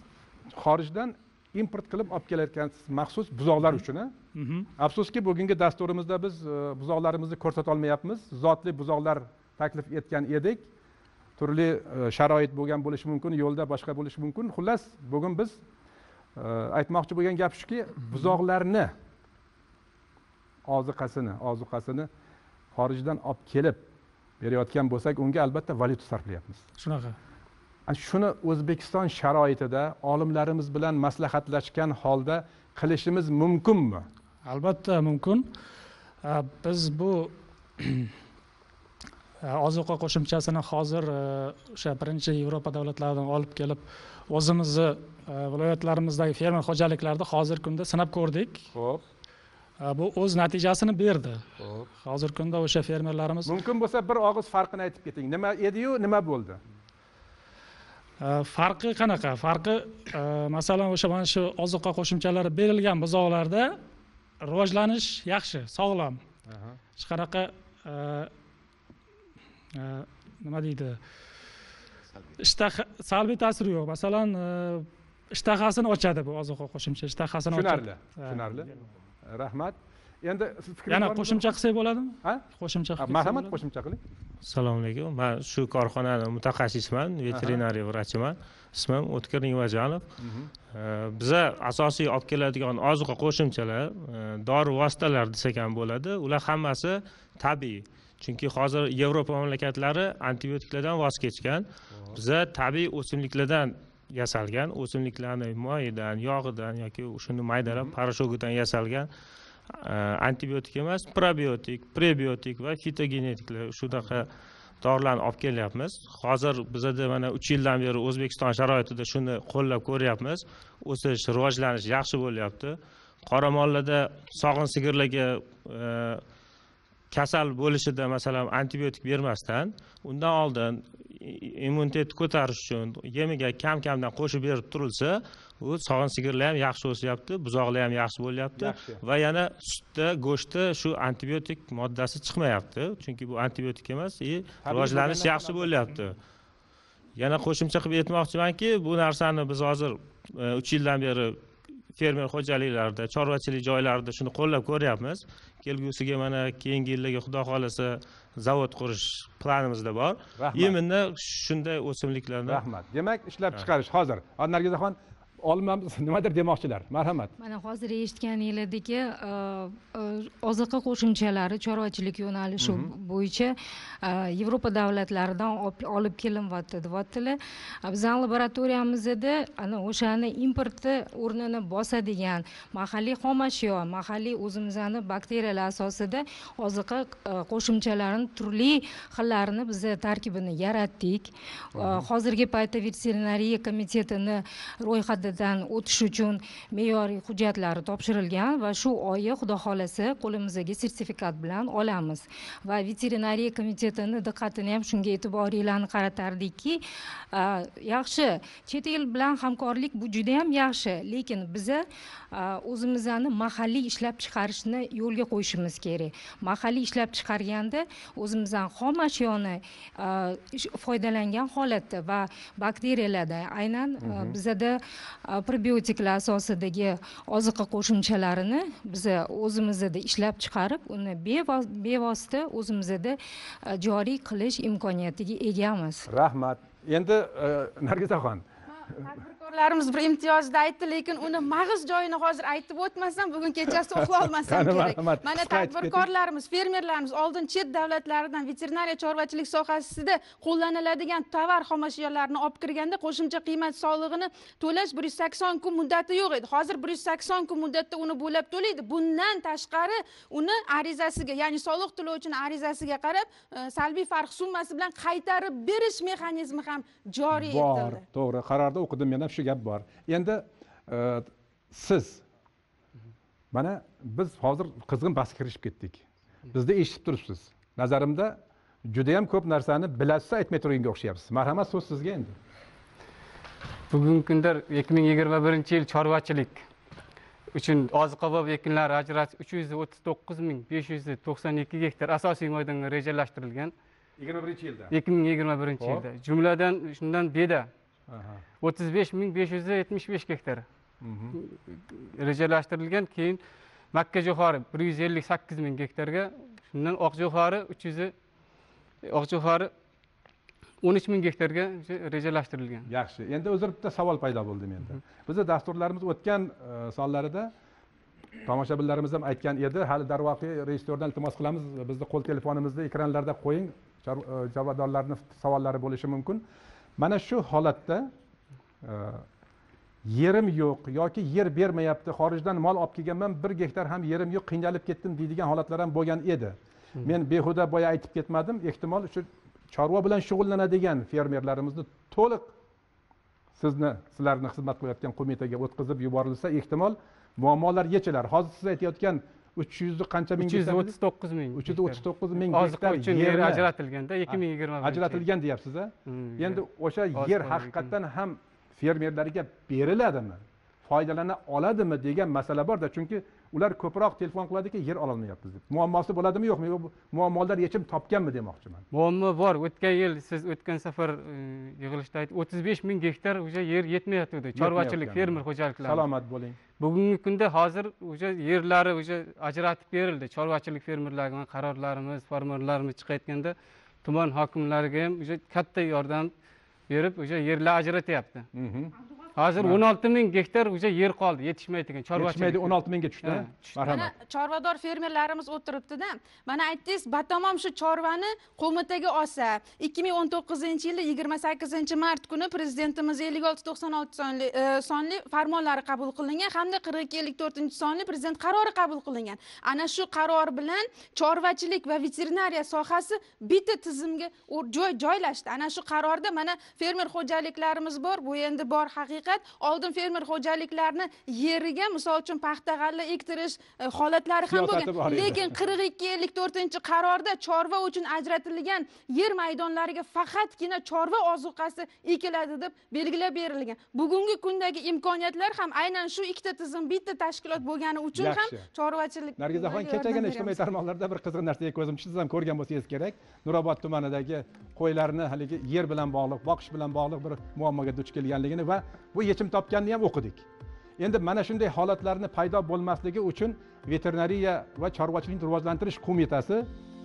xorijdan import qilib olib kelayotgansiz maxsus buzoqlar uchun a? Mhm. afsuski bugungi dasturimizda biz e, buzoqlarimizni ko'rsata olmayapmiz zotli buzoqlar taklif etgan edik. Turli e, sharoit bo'lgan bo'lishi mumkin yo'lda boshqa bo'lishi mumkin. Xullas bugun biz aytmoqchi bo'lgan gap shuki buzoqlarni oziqasini ozuqasini xorijdan olib kelib berayotgan bo'lsak unga albatta valyuta sarflayapmiz. Shunaqa. Shuni o'zbekiston sharoitida olimlarimiz bilan maslahatlashgan holda qilishimiz mumkinmi? Albatta mumkin. A, biz bu ozuqa qo'shimchasini hozir a, o'sha birinchi yevropa davlatlaridan olib kelib o'zimizni a, viloyatlarimizdagi fermer xo'jaliklarida hozirgi kunda sinab ko'rdik. Ho'p A, bu o'z natijasini berdi. Hozirgi kunda o'sha fermerlarimiz mumkin bo'lsa bir og'iz farqini aytib keting. Nima ediyu nima bo'ldi? A, farqi qanaqa? Farqi masalan o'sha mana shu ozuqa qo'shimchalari berilgan buzoqlarda rivojlanish yaxshi sog'lom. Hech qanaqa nima deydi ishtaha salbiy ta'siri yo'q. Masalan a, ishtahasini ochadi bu ozuqa qo'shimcha ishtahasini ochadi. Tushunarli tushunarli. Rahmat. Endi yana qo'shimcha qilsak bo'ladimi? Ha? Qo'shimcha marhamat qo'shimcha qiling. Assalomu alaykum. Man shu korxonani mutaxassisiman veterinariya vrachiman ismim o'tkir nig'majonov Eh, biza asosiy olib keladigan ozuqa qo'shimchalar eh, dori vositalar desak ham bo'ladi. Ular hammasi tabiiy chunki hozir yevropa mamlakatlari antibiotiklardan voz kechgan. Biza tabiiy o'simliklardan yasalgan o'simliklarni moyidan yog'idan yoki shuni maydalab poroshogidan yasalgan eh, antibiotik emas probiotik prebiotik va fitogenetiklar. Shunaqa dorilarni olib kelyapmiz. Hozir bizada mana uch yildan beri o'zbekiston sharoitida shuni qo'llab ko'ryapmiz. O'sish rivojlanish yaxshi bo'lyapti. Qoramollarda sog'in sigirlarga e, kasal bo'lishida masalan antibiotik bermasdan undan oldin immunitetni ko'tarish uchun yemiga kam kamdan qo'shib berib turilsa u sog'in sigirlar ham yaxshi o'syapti buzoqlar ham yaxshi bo'lyapti va yana sutda go'shtda shu antibiotik moddasi chiqmayapti. Chunki bu antibiotik emas и rivojlanish yaxshi bo'lyapti. Yana qo'shimcha qilib aytmoqchimanki bu narsani biz hozir e, uch yildan beri fermer xo'jaliklarida chorvachilik joylarida shuni qo'llab ko'ryapmiz. Kelgusiga mana keyingi yillarga xudo xohlasa zavod qurish planimizda bor. Именно shunday o'simliklarni rahmat. Demak ishlab chiqarish Hozir. Nargizaxon olimamiz nimadir demoqchilar? Marhamat. Mana hozir eshitganingizdeki oziqa qo'shimchalari chorvachilik yo'nalishi bo'yicha e, yevropa davlatlaridan olib kelinyapti deyaptilar bizani laboratoriyamizda ana o'shani importi o'rnini bosadigan mahalliy xom ashyo mahalliy o'zimizni bakteriyalar asosida oziqa e, qo'shimchalarini turli xillarini biz tarkibini yaratdik. E, hozirgi paytda veterinariya komitetini ro'yxatidan o'tish uchun me'yoriy hujjatlari topshirilgan va shu oyi xudo xohlasa qo'limizga sertifikat bilan olamiz. Va veterinariya komitetini diqqatini ham shunga e'tiboringlarni qaratardikki yaxshi chet el bilan hamkorlik bu juda yam yaxshi. Lekin biza o'zimizni mahalliy ishlab chiqarishni yo'lga qo'yishimiz kerak. Mahalliy ishlab chiqarganda o'zimizdan xom ashyoni foydalangan holatda va bakteriyalarda aynan a, bizada probiotiklar asosidagi oziqa qo'shimchalarini biza o'zimizda ishlab chiqarib uni bevo- bevosita o'zimizda joriy qilish imkoniyatiga egamiz rahmat endi nargizaxon tadbirkorlarimiz bir imtiyozda aytdi lekin uni mag'iz joyini hozir aytib o'tmasam bugun kechasi uxlolmasam kerak. mana tadbirkorlarimiz fermerlarimiz oldin chet davlatlardan veterinariya chorvachilik sohasida qo'llaniladigan tovar xomashyolarni olib kirganda qo'shimcha qiymat solig'ini to'lash bir yuz sakson kun muddati yo'q edi. Hozir bir yuz sakson kun muddatda uni bo'ylab to'laydi. Bundan tashqari uni arizasiga ya'ni soliq to'lovchini arizasiga qarab e, salbiy farq summasi bilan qaytarib berish mexanizmi ham joriy etildi. to'g'ri. Qarorda o'qidim men ham shu gap bor. Endi e, siz mana biz hozir qizg'in bahsga kirishib ketdik. Bizda eshitib turibsiz. Nazarimda judayam ko'p narsani bilasiz aytmay turganga o'xshayapsiz. Marhamat so'z sizga endi. Bugungi kunda ikki ming yigirma birinchi yil chorvachilik uchun oziq obob ekinlari ajratish uch yuz o'ttiz to'qqiz ming besh yuz to'qson ikki gektar asosiy maydonga rejalashtirilgan. Yigirma birinchi yilda. Ikki ming yigirma birinchi yilda. Jumladan shundan beda. O'ttiz besh ming besh yuz yetmish besh gektar. Mhm. rejalashtirilgan keyin makkajo'xori bir yuz ellik sakkiz ming gektarga shundan oqjo'xori uch yuz oqjo'xori o'n uch ming gektarga rejalashtirilgan. Yaxshi. Endi o'zi bitta savol paydo bo'ldi menda. Bizni dasturlarimiz o'tgan e, sonlarida tomoshabinlarimiz ham aytgan edi. Hali darvoqe rejissyordan iltimos qilamiz. Bizni qo'l telefonimizni ekranlarda qo'ying. E, chorvadorlarni savollari bo'lishi mumkin mana shu holatda e, yerim yo'q yoki yer bermayapti xorijdan mol olib kelganman bir gektar ham yerim yo'q qiynalib ketdim deydigan holatlar ham bo'lgan edi. Men behuda boya aytib ketmadim ehtimol shu chorva bilan shug'ullanadigan fermerlarimizni to'liq sizni sizlarni xizmat qilayotgan qo'mitaga o'tkazib yuborilsa ehtimol muammolar yechilar hozir siz aytayotgan uch yuz qancha ming uch yuz o'ttiz to'qqiz ming uch yuz o'ttiz to'qqiz ming oziqa uchun yer ajratilganda ikki ming yigirma ajratilgan deyapsiz a Hmm, endi o'sha yer haqiqatdan ham fermerlarga beriladimi? Foydalana oladimi? degan masala borda. Chunki ular ko'proq telefon qiladiki yer ololmayapmiz deb. Muammosi bo'ladimi yo'qmi? Yo- muammolar yechim topganmi demoqchiman. Muammo bor. O'tgan yil siz o'tgan safar e, yig'ilishda aytib o'ttiz besh ming gektar o'sha yer yetmayotgandi chorvachilik fermer xo'jaliklari salomat bo'ling. Bugungi kunda hozir o'sha yerlari o'sha ajratib berildi. Chorvachilik fermerlarga qarorlarimiz farmonlarimiz chiqayotganda tuman hokimlariga ham o'sha katta yordam berib o'sha yerlar ajratyapti hozir o'n olti ming gektar o'sha yer qoldi yetishmaydigan chorvachilik yetishmaydi o'n olti mingga tushdi Ha, marhamat. Mana chorvador fermerlarimiz o'tiribdida. Mana aytdingiz batamom shu chorvani qo'mitaga olsa ikki ming o'n to'qqizinchi yili yigirma sakkizinchi mart kuni prezidentimiz ellik olti to'qson olti sonli e, sonli farmonlari qabul qilingan hamda qirq ikki ellik to'rtinchi sonli prezident qarori qabul qilingan. Ana shu qaror bilan chorvachilik va veterinariya sohasi bitta tizimga joylashdi. Ana shu qarorda mana fermer xo'jaliklarimiz bor bu endi bor haqiqat oldin fermer xo'jaliklarini yeriga misol uchun paxta g'alla ektirish e, holatlari ham bo'lgan. Lekin qirq ikki ellik to'rtinchi qarorda chorva uchun ajratilgan yer maydonlariga faqatgina chorva ozuqasi ekiladi deb belgilab berilgan. Bugungi kundagi imkoniyatlar ham aynan shu ikkita tizim bitta tashkilot bo'lgani uchun ham chorvachilik nargizaxon kechagina ijtimoiy tarmoqlarda bir qiziq narsaga ko'zim tushdi. Siz ham ko'rgan bo'lsangiz kerak. Nurobod tumanidagi qo'ylarni haligi yer bilan bog'liq boqish bilan bog'liq bir muammoga duch kelganligini va bu yechim topganini ham o'qidik. Endi mana shunday holatlarni paydo bo'lmasligi uchun veterinariya va chorvachilikni rivojlantirish qo'mitasi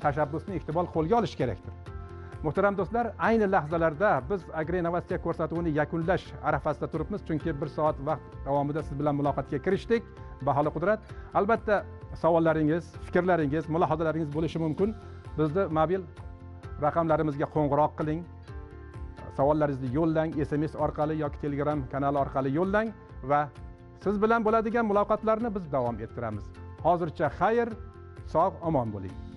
tashabbusni ehtimol qo'lga olishi kerakdir. Muhtaram do'stlar ayni lahzalarda biz agroinnovatsiya ko'rsatuvini yakunlash arafasida turibmiz chunki bir soat vaqt davomida siz bilan muloqotga kirishdik. Baholi qudrat. Albatta savollaringiz fikrlaringiz mulohazalaringiz bo'lishi mumkin. Bizni mobil raqamlarimizga qo'ng'iroq qiling. Savollaringizni yo'llang sms orqali yoki telegram kanali orqali yo'llang va siz bilan bo'ladigan muloqotlarni biz davom ettiramiz. Hozircha xayr sog' omon bo'ling.